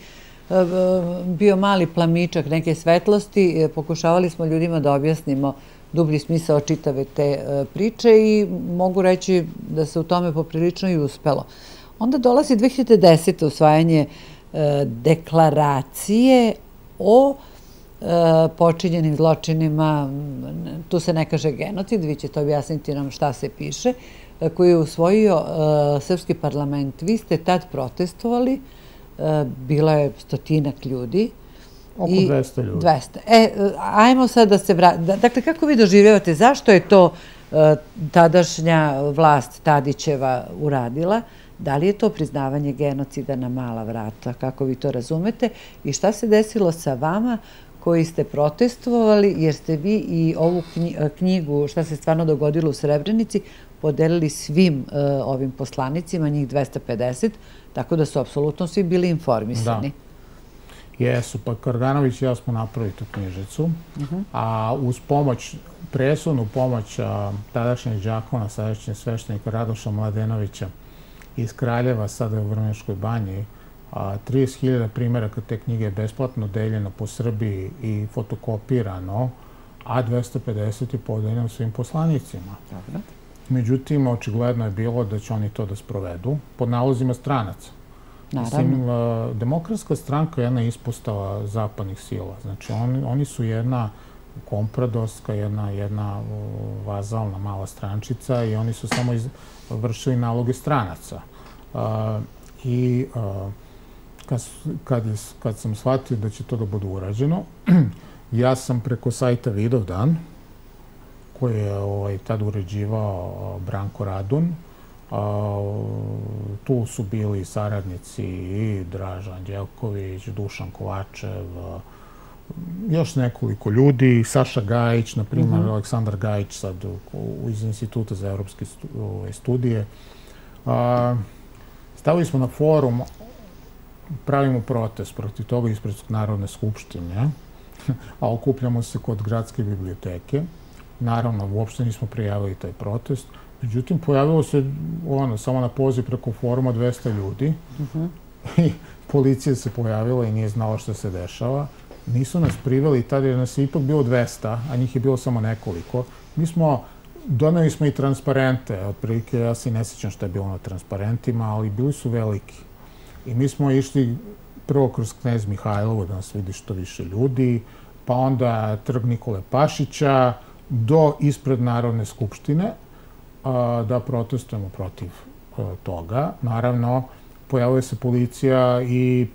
bio mali plamičak neke svetlosti. Pokušavali smo ljudima da objasnimo dublji smisao čitave te e, priče i mogu reći da se u tome poprilično i uspelo. Onda dolazi 2010. usvajanje e, deklaracije o počinjenim zločinima, tu se ne kaže genocid, vi ćete objasniti nam šta se piše, koji je usvojio Srpski parlament. Vi ste tad protestovali, bila je stotinak ljudi, Oko 200 ljudi. 200. E, ajmo sad da se vrati. Dakle, kako vi doživljavate, zašto je to e, tadašnja vlast Tadićeva uradila? Da li je to priznavanje genocida na mala vrata? Kako vi to razumete? I šta se desilo sa vama koji ste protestovali, jer ste vi i ovu e, knjigu šta se stvarno dogodilo u Srebrenici podelili svim e, ovim poslanicima, njih 250, tako da su apsolutno svi bili informisani. Da. Jesu, pa Karganović i ja smo napravili tu knjižicu, a uz pomoć, presudnu pomoć tadašnjeg džakona, sadašnjeg sveštenika Radoša Mladenovića iz Kraljeva, sada u Vrmenškoj banji, 30.000 primjeraka te knjige je besplatno deljeno po Srbiji i fotokopirano, a 250 je podeljeno svim poslanicima. Međutim, očigledno je bilo da će oni to da sprovedu pod nalozima stranaca. Mislim, demokratska stranka je jedna ispostava zapadnih sila. Znači, oni, oni su jedna kompradoska, jedna, jedna vazalna mala strančica i oni su samo iz, vršili naloge stranaca. I kad, kad, je, kad sam shvatio da će to da bude urađeno, ja sam preko sajta Vidovdan, koji je ovaj, tad uređivao Branko Radun, tu su bili saradnici i Dražan Đelković, Dušan Kovačev, još nekoliko ljudi, Saša Gajić, na primjer, mhm. Aleksandar Gajić sad iz Instituta za evropske ovaj, studije. Stavili smo na forum, pravimo protest protiv toga ispred Narodne skupštine, a okupljamo se kod gradske biblioteke. Naravno, uopšte nismo prijavili taj protest. Međutim, pojavilo se ono, samo na poziv preko foruma 200 ljudi i policija se pojavila i nije znala što se dešava. Nisu nas priveli tada jer nas je ipak bilo 200, a njih je bilo samo nekoliko. Mi smo, doneli smo i transparente, otprilike ja se ne sjećam šta je bilo na transparentima, ali bili su veliki. I mi smo išli prvo kroz knez Mihajlovo da nas vidi što više ljudi, pa onda trg Nikole Pašića, do ispred Narodne skupštine, da protestujemo protiv toga. Naravno, pojavuje se policija i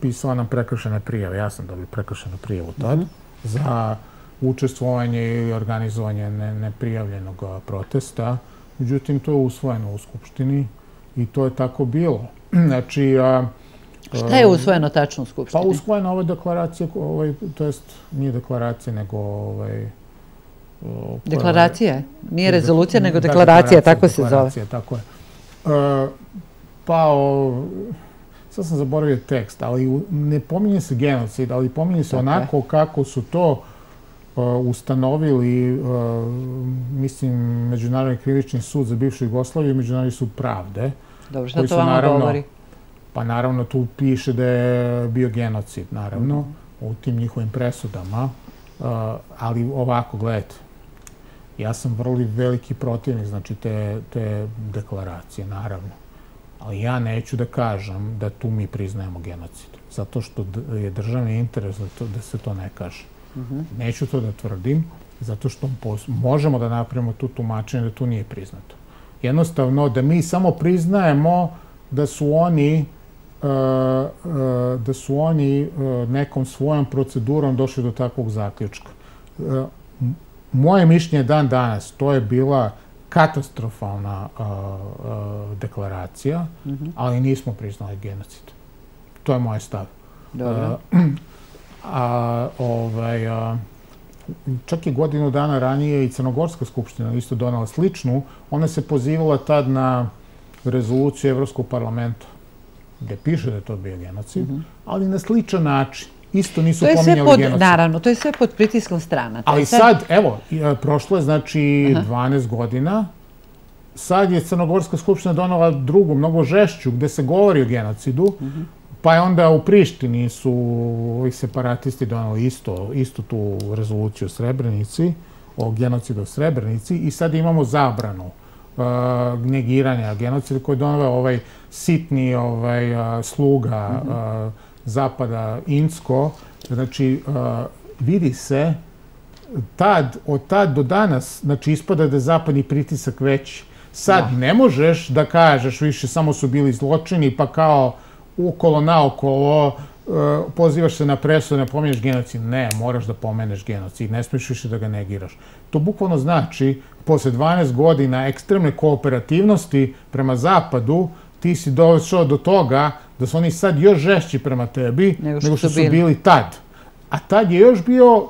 pisala nam prekršene prijave. Ja sam dobio prekršenu prijavu tad mhm. za učestvovanje i organizovanje neprijavljenog protesta. Međutim, to je usvojeno u Skupštini i to je tako bilo. Znači, a, Šta je usvojeno tačno u Skupštini? Pa usvojena ova deklaracija, ovaj, to jest nije deklaracija, nego ovaj, Deklaracija? Nije rezolucija, nego da, deklaracija, tako se zove. tako je. E, pa, sad sam zaboravio tekst, ali ne pominje se genocid, ali pominje se onako kako su to e, ustanovili, e, mislim, Međunarodni krivični sud za bivšu Jugoslaviju i Međunarodni sud pravde. Dobro, što to vama govori? Pa naravno tu piše da je bio genocid, naravno, mhm. u tim njihovim presudama. ali ovako, gledajte, Ja sam vrlo veliki protivnik, znači, te, te deklaracije, naravno. Ali ja neću da kažem da tu mi priznajemo genocid. Zato što je državni interes da, to, da se to ne kaže. Mhm. Neću to da tvrdim, zato što možemo da napravimo tu tumačenje da tu nije priznato. Jednostavno, da mi samo priznajemo da su oni uh, uh, da su oni uh, nekom svojom procedurom došli do takvog zaključka moje mišljenje dan danas, to je bila katastrofalna deklaracija, mhm. ali nismo priznali genocid. To je moj stav. Dobro. A, ovaj, čak i godinu dana ranije i Crnogorska skupština isto donala sličnu. Ona se pozivala tad na rezoluciju Evropskog parlamenta, gde piše da je to bio genocid, mhm. ali na sličan način. Isto nisu pominjali genocid. Naravno, to je sve pod pritiskom strana. Ali sad, evo, prošlo je znači 12 godina, sad je Crnogorska skupština donala drugu, mnogo žešću, gde se govori o genocidu, mhm. Pa je onda u Prištini su ovi separatisti donali isto, isto tu rezoluciju o Srebrenici, o genocidu u Srebrenici, i sad imamo zabranu uh, negiranja genocida koji donove ovaj sitni ovaj, uh, sluga mm -hmm. uh, zapada Insko. Znači, uh, vidi se tad, od tad do danas, znači ispada da je zapadni pritisak veći Sad da. ne možeš da kažeš više samo su bili zločini, pa kao ukolo naokolo e, pozivaš se na presudu, ne pomeneš genocid. Ne, moraš da pomeneš genocid, ne smiješ više da ga negiraš. To bukvalno znači, posle 12 godina ekstremne kooperativnosti prema zapadu, ti si došao do toga da su oni sad još žešći prema tebi nego što, nego što su bili. bili tad. A tad je još bio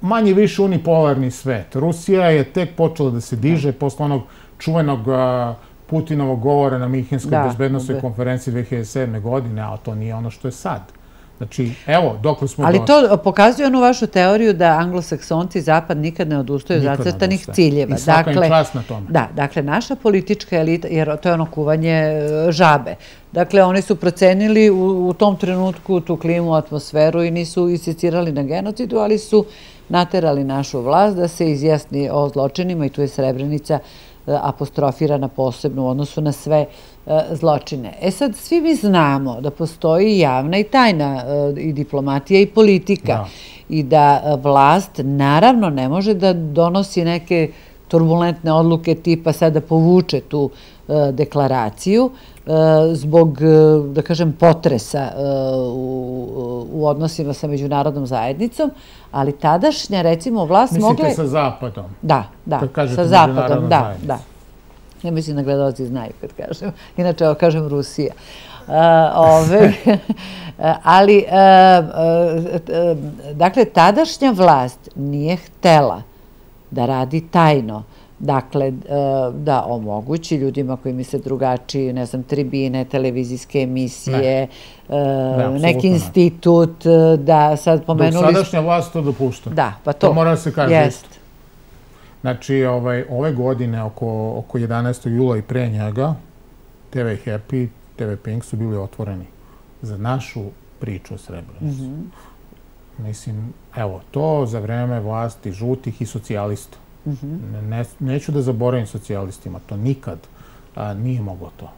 manje više unipolarni svet. Rusija je tek počela da se diže posle onog čuvenog Putinovog govora na Mihinskoj da, bezbednostnoj da. konferenciji 2007. godine, a to nije ono što je sad. Znači, evo, dok smo Ali to pokazuje onu vašu teoriju da anglosaksonci i zapad nikad ne odustaju nikad zacrtanih ciljeva. I svaka dakle, im čast na tome. Da, dakle, naša politička elita, jer to je ono kuvanje e, žabe. Dakle, oni su procenili u, u tom trenutku tu klimu, atmosferu i nisu insistirali na genocidu, ali su naterali našu vlast da se izjasni o zločinima i tu je Srebrenica e, apostrofirana posebno u odnosu na sve e, zločine. E sad, svi mi znamo da postoji javna i tajna e, i diplomatija i politika da. i da vlast naravno ne može da donosi neke turbulentne odluke tipa sada povuče tu deklaraciju zbog, da kažem, potresa u, u odnosima sa međunarodnom zajednicom, ali tadašnja, recimo, vlast Mislite mogle... Mislite sa Zapadom? Da, da, sa Zapadom, da, da. Ja mislim da gledalci znaju kad kažem. Inače, ovo kažem Rusija. Uh, ove, ali, uh, uh, dakle, tadašnja vlast nije htela da radi tajno Dakle, e, da omogući ljudima koji misle drugačiji, ne znam, tribine, televizijske emisije, ne. Ne, neki institut, e, da sad pomenuli... Dok sadašnja vlast to dopušta. Da, pa to. To mora da se kaže Jest. isto. Znači, ovaj, ove godine, oko, oko 11. jula i pre njega, TV Happy, TV Pink su bili otvoreni za našu priču o Srebrenicu. Mm -hmm. Mislim, evo, to za vreme vlasti žutih i socijalista. Ne, neću da zaboravim socijalistima, to nikad a, nije moglo to.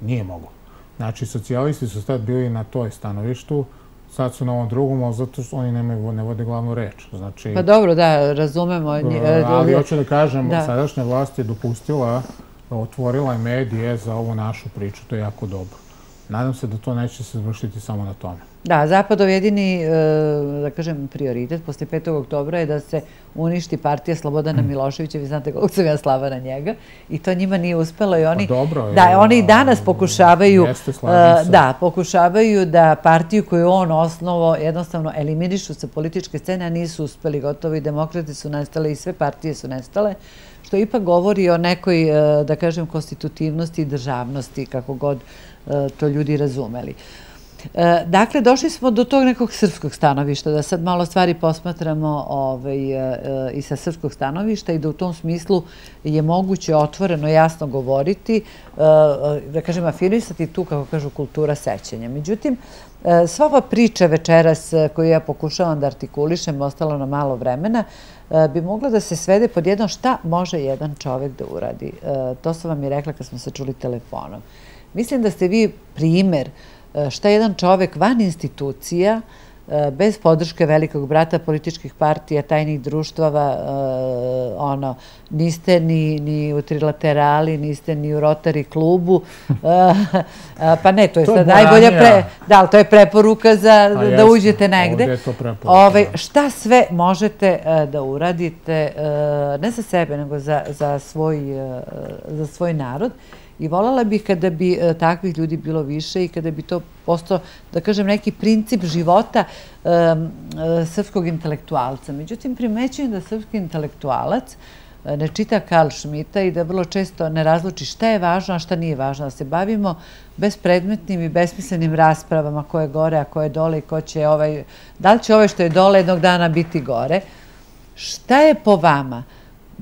Nije moglo. Znači, socijalisti su sad bili na toj stanovištu, sad su na ovom drugom, ali zato što oni nemaju, ne vode glavnu reč. Znači, pa dobro, da, razumemo. Ali hoću da kažem, da. sadašnja vlast je dopustila, otvorila je medije za ovu našu priču, to je jako dobro. Nadam se da to neće se završiti samo na tome. Da, Zapadov jedini, e, da kažem, prioritet posle 5. oktobra je da se uništi partija Slobodana Miloševića, vi znate koliko sam ja slava na njega, i to njima nije uspelo i oni... Pa dobro. Da, oni i danas pokušavaju... Jeste, e, Da, pokušavaju da partiju koju on osnovo jednostavno eliminišu sa političke scene, a nisu uspeli gotovo i demokrati su nestale i sve partije su nestale, što ipak govori o nekoj, e, da kažem, konstitutivnosti i državnosti, kako god to ljudi razumeli. E, dakle, došli smo do tog nekog srpskog stanovišta, da sad malo stvari posmatramo ovaj, e, e, i sa srpskog stanovišta i da u tom smislu je moguće otvoreno, jasno govoriti, da kažem, afirmisati tu, kako kažu, kultura sećanja. Međutim, sva ova priča večeras koju ja pokušavam da artikulišem, ostalo na malo vremena, bi mogla da se svede pod jedno šta može jedan čovek da uradi. To sam vam i rekla kad smo se čuli telefonom. Mislim da ste vi primer E, šta jedan čovek van institucija, e, bez podrške velikog brata političkih partija, tajnih društvava, e, ono, niste ni, ni u trilaterali, niste ni u Rotary klubu, pa ne, to je sad najbolja pre, da, ali to je preporuka za, da uđete negde. Preporuka. Ove, ovaj, da. šta sve možete da uradite, ne za sebe, nego za, za, svoj, za svoj narod I voljela bih kada bi e, takvih ljudi bilo više i kada bi to postao, da kažem, neki princip života e, srpskog intelektualca. Međutim, primećujem da srpski intelektualac ne čita Karl Schmidta i da vrlo često ne razluči šta je važno, a šta nije važno. Da se bavimo bespredmetnim i besmislenim raspravama koje je gore, a koje je dole i ko će ovaj... Da li će ovaj što je dole jednog dana biti gore? Šta je po vama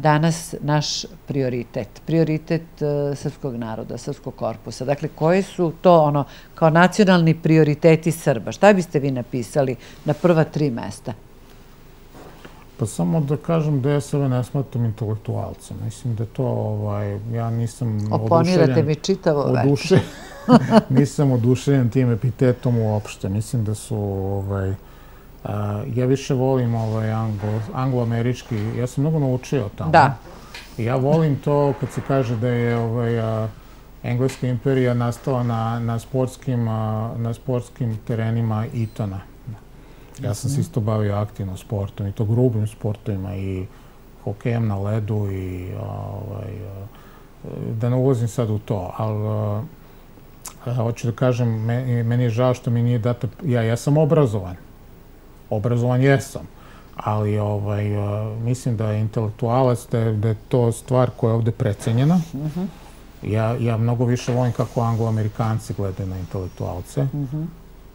danas naš prioritet? Prioritet e, srpskog naroda, srpskog korpusa. Dakle, koje su to ono kao nacionalni prioriteti Srba? Šta biste vi napisali na prva tri mesta? Pa samo da kažem da ja sebe ne smatram intelektualcem. Mislim da to, ovaj, ja nisam. Oponirate mi čitavo oduše, nisam tim epitetom uopšte. Mislim da su, ovaj, ja više volim ovaj, anglo, anglo-američki, ja sam mnogo naučio tamo. Da. Ja volim to kad se kaže da je ovaj, a, Engleska imperija nastala na, na, sportskim, a, na sportskim terenima Itona Ja sam se isto bavio aktivno sportom i to grubim sportovima i hokejem na ledu i ovaj, da ne ulazim sad u to, ali hoću da kažem, meni je žao što mi nije data, ja, ja sam obrazovan, obrazovan jesam, ali ovaj, mislim da je intelektualac, da je, da je to stvar koja je ovde precenjena. Mhm. Ja, ja mnogo više volim kako anglo-amerikanci gledaju na intelektualce. Mhm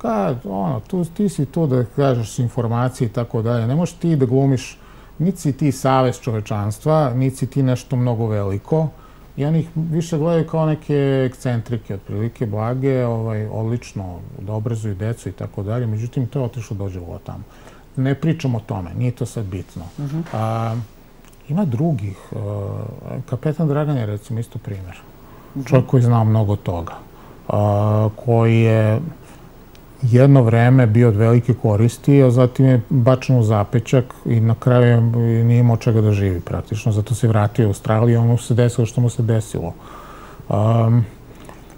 kad, ono, tu, ti si tu da kažeš informacije i tako dalje. Ne možeš ti da glumiš, niti si ti savez čovečanstva, niti si ti nešto mnogo veliko. I oni ih više gledaju kao neke ekcentrike, otprilike blage, ovaj, odlično, da obrazuju decu i tako dalje. Međutim, to je otišlo dođe ovo tamo. Ne pričamo o tome, nije to sad bitno. Uh mhm. -huh. A, ima drugih. A, kapetan Dragan je, recimo, isto primjer. -huh. Čovjek koji zna mnogo toga. A, koji je jedno vreme bio od velike koristi, a zatim je bačen u zapećak i na kraju nije imao čega da živi praktično. Zato se vratio u Australiju, ono se desilo što mu se desilo. Um,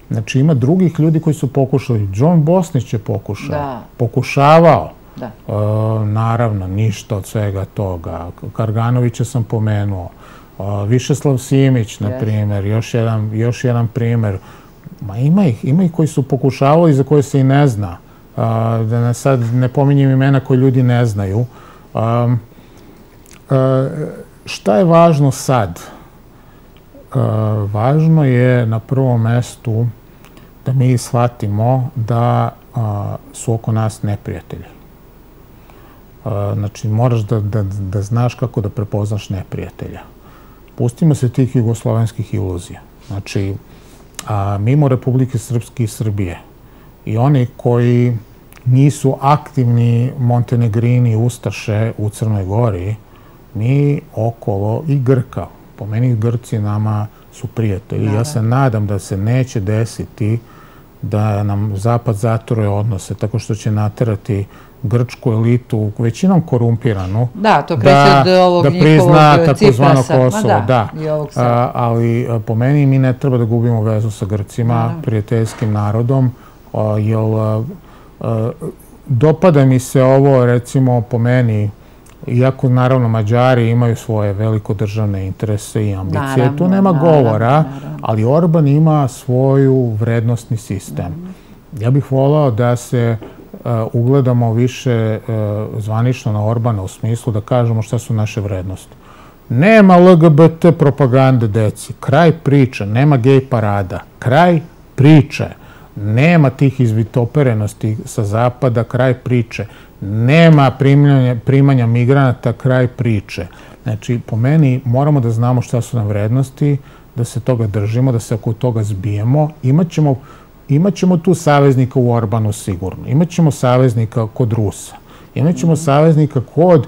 znači, ima drugih ljudi koji su pokušali. John Bosnić je pokušao. Da. Pokušavao. Da. Uh, naravno, ništa od svega toga. Karganovića sam pomenuo. Uh, Višeslav Simić, na primjer, još jedan, još jedan primjer. Ma ima ih, ima ih koji su pokušavali za koje se i ne zna da ne sad ne pominjem imena koje ljudi ne znaju. Šta je važno sad? Važno je na prvom mestu da mi shvatimo da su oko nas neprijatelji. Znači, moraš da, da, da znaš kako da prepoznaš neprijatelja. Pustimo se tih jugoslovenskih iluzija. Znači, a, mimo Republike Srpske i Srbije, i oni koji nisu aktivni Montenegrini Ustaše u Crnoj Gori, mi okolo i Grka. Po meni Grci nama su prijatelji. Ja se nadam da se neće desiti da nam Zapad zatruje odnose, tako što će naterati grčku elitu, većinom korumpiranu, da, to da, od ovog da prizna takozvano Kosovo. Da, da. A, ali po meni mi ne treba da gubimo vezu sa Grcima, prijateljskim narodom, jer dopada mi se ovo, recimo, po meni, iako naravno Mađari imaju svoje veliko državne interese i ambicije, tu nema govora, ali Orban ima svoju vrednostni sistem. Ja bih volao da se ugledamo više zvanično na Orbana u smislu da kažemo šta su naše vrednosti. Nema LGBT propagande deci, kraj priča, nema gej parada, kraj priče. Nema tih izvitoperenosti sa zapada, kraj priče. Nema primanja, primanja migranata, kraj priče. Znači, po meni moramo da znamo šta su nam vrednosti, da se toga držimo, da se oko toga zbijemo. Imaćemo, imaćemo tu saveznika u Orbanu sigurno. Imaćemo saveznika kod Rusa. Imaćemo mm. saveznika kod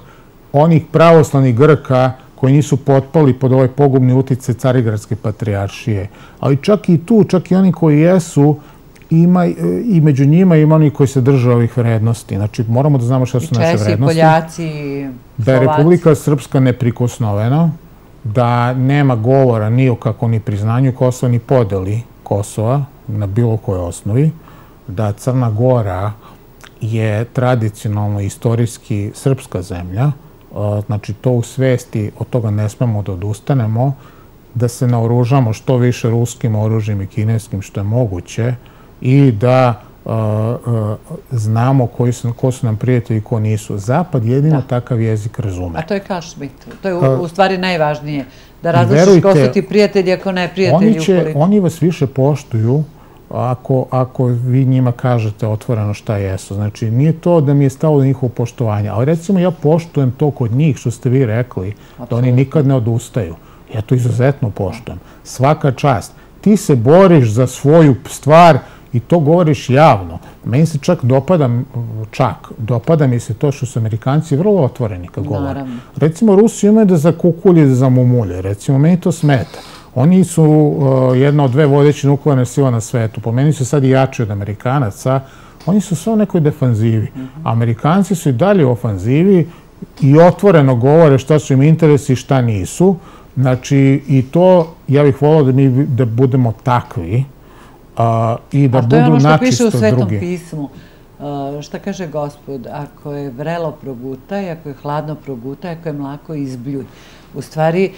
onih pravoslavnih Grka koji nisu potpali pod ovaj pogubni utice Carigradske patrijaršije. Ali čak i tu, čak i oni koji jesu, ima, i među njima ima oni koji se drže ovih vrednosti. Znači, moramo da znamo šta su naše vrednosti. I Česi, Poljaci, Da je Republika Srpska neprikosnovena, da nema govora ni o kako ni priznanju Kosova, ni podeli Kosova na bilo kojoj osnovi, da Crna Gora je tradicionalno istorijski srpska zemlja, znači to u svesti od toga ne smemo da odustanemo, da se naoružamo što više ruskim oružjem i kineskim što je moguće, i da znamo koji su, ko su nam prijatelji i ko nisu. Zapad jedino takav jezik razume. A to je kao šmit. To je u, stvari najvažnije. Da različiš ko su ti prijatelji ako ne prijatelji. Oni, će, oni vas više poštuju ako, ako vi njima kažete otvoreno šta jesu. Znači, nije to da mi je stalo njihovo poštovanje, ali recimo ja poštujem to kod njih što ste vi rekli, da oni nikad ne odustaju. Ja to izuzetno poštujem. Svaka čast. Ti se boriš za svoju stvar i to govoriš javno. Meni se čak dopada, čak, dopada mi se to što su Amerikanci vrlo otvoreni kad govore. Recimo, Rusi imaju da zakukulje, da zamumulje. Recimo, meni to smeta. Oni su uh, jedna od dve vodeće nuklearne sila na svetu. Po meni su sad i jači od Amerikanaca. Oni su sve u nekoj defanzivi. Mhm. Amerikanci su i dalje u ofanzivi i otvoreno govore šta su im interesi i šta nisu. Znači, i to, ja bih volao da mi da budemo takvi i da budu načisto drugi. A to je ono što piše u Svetom pismu. šta kaže gospod? Ako je vrelo progutaj, ako je hladno progutaj, ako je mlako izbljuj. U stvari,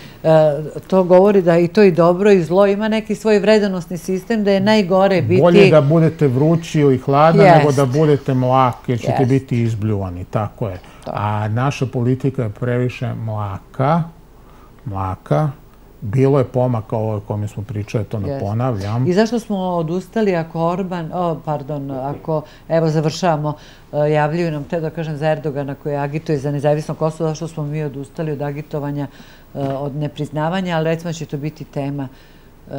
to govori da i to i dobro i zlo ima neki svoj vredanosni sistem, da je najgore biti... Bolje da budete vrući i hladni nego da budete mlaki, jer ćete biti izbljuvani, tako je. A naša politika je previše mlaka, mlaka, Bilo je pomaka ovo o kome smo pričali, to ne ponavljam. I zašto smo odustali ako Orban, pardon, ako, evo, završavamo, e, javljaju nam, te da kažem, za Erdogana koji agituje za nezavisno Kosovo, zašto smo mi odustali od agitovanja, e, od nepriznavanja, ali recimo će to biti tema. E,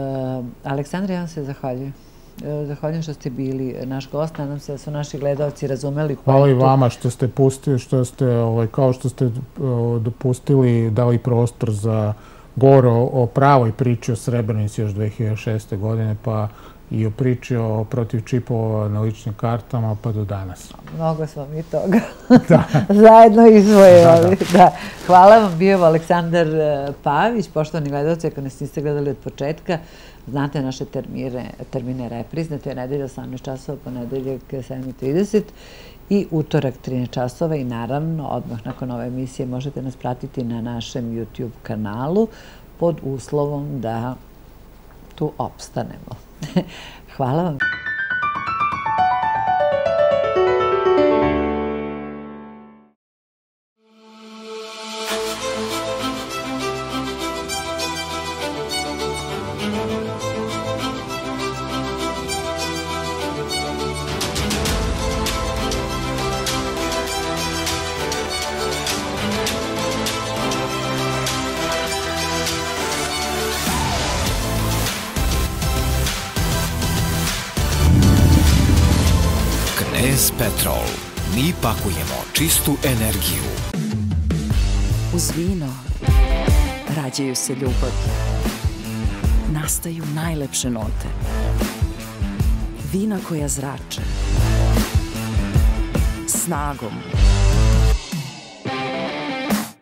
Aleksandra, ja vam se zahvaljujem. Zahvaljujem što ste bili naš gost. Nadam se da su naši gledalci razumeli. Hvala i vama što ste pustili, što ste, ovaj, kao što ste dopustili, dali prostor za govore o pravoj priči o Srebrenici još 2006. godine, pa i o priči o protiv čipova na ličnim kartama, pa do danas. Mnogo smo mi toga zajedno izvojevali. Da. Hvala vam, bio je Aleksandar e, Pavić, poštovani gledalci, ako nas niste gledali od početka, znate naše termine, termine reprizne, to je nedelja 18 časova, ponedeljak 7.30 i utorak 13 časova i naravno odmah nakon ove emisije možete nas pratiti na našem YouTube kanalu pod uslovom da tu opstanemo. Hvala vam. Pakujemo čistu energiju. Uz vino rađaju se ljubav. Nastaju najlepše note. Vina koja zrače. Snagom.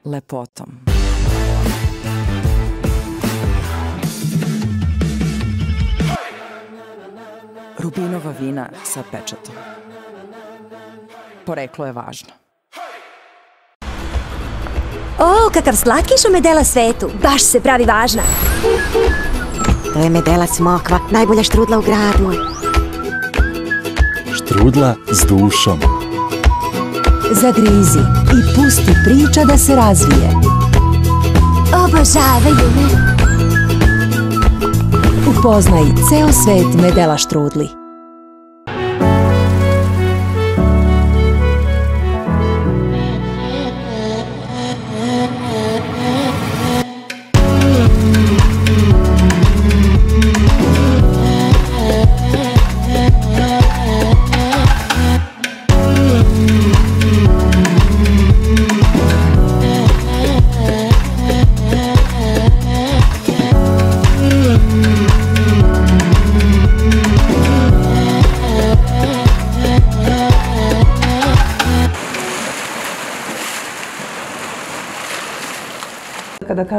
Lepotom. Rubinova vina sa pečatom poreklo je važno. O, kakav slatkiš u medela svetu. Baš se pravi važna. To je medela smokva, najbolja štrudla u gradu. Štrudla s dušom. Zagrizi i pusti priča da se razvije. Obožavaju me. Upoznaj ceo svet medela štrudli.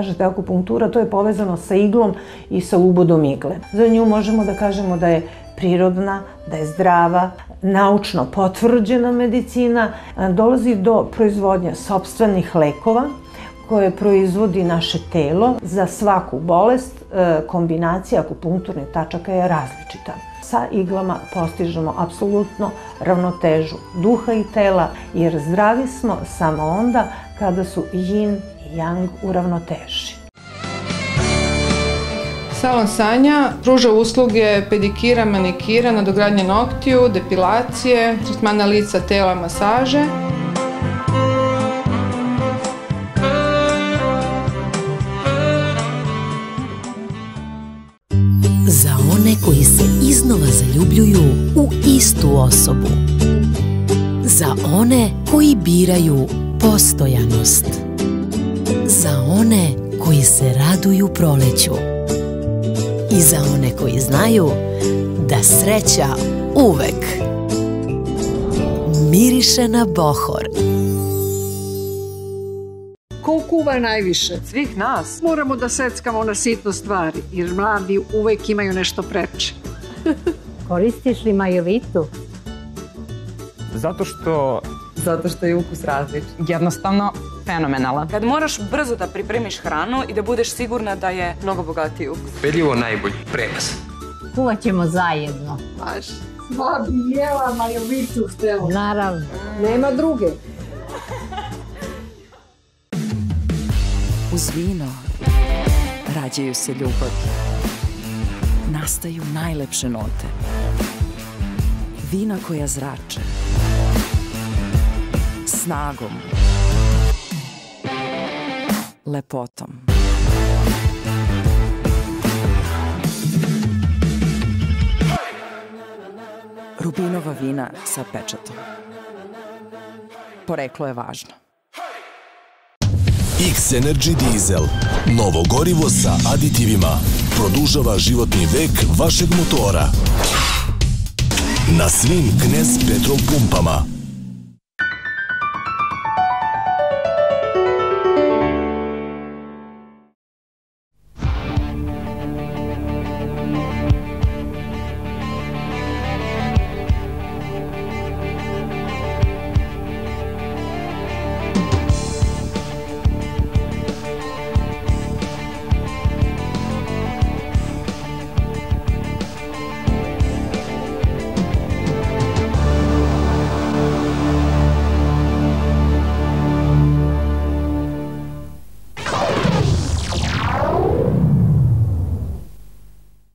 Kažete akupunktura, to je povezano sa iglom i sa ubodom igle. Za nju možemo da kažemo da je prirodna, da je zdrava, naučno potvrđena medicina, dolazi do proizvodnja sobstvenih lekova koje proizvodi naše telo. Za svaku bolest e, kombinacija akupunkturnih tačaka je različita. Sa iglama postižemo apsolutno ravnotežu duha i tela, jer zdravi smo samo onda kada su yin yang u ravnoteži. Salon Sanja pruža usluge pedikira, manikira, nadogradnje noktiju, depilacije, tretmana lica, tela, masaže. Za one koji se iznova zaljubljuju u istu osobu. Za one koji biraju postojanost. Za one koji se raduju proleću. I za one koji znaju da sreća uvek miriše na bohor. Ko kuva najviše? Svih nas. Moramo da seckamo na sitno stvari, jer mladi uvek imaju nešto preče. Koristiš li majovitu? Zato što... Zato što je ukus različit. Jednostavno, fenomenalan. Kad moraš brzo da pripremiš hranu i da budeš sigurna da je mnogo bogatiji ukus. Ubedljivo najbolji, premaz. Kuvat ćemo zajedno. Baš. Sva bi jela majovitu htela. Naravno. Nema druge. Uz vino rađaju se ljubav. Nastaju najlepše note. Vina koja zrače. Snagom. Lepotom. Rubinova vina sa pečatom. Poreklo je važno. X-Energy Diesel. Novo gorivo sa aditivima. Produžava životni vek vašeg motora. Na svim Knez Petrol pumpama.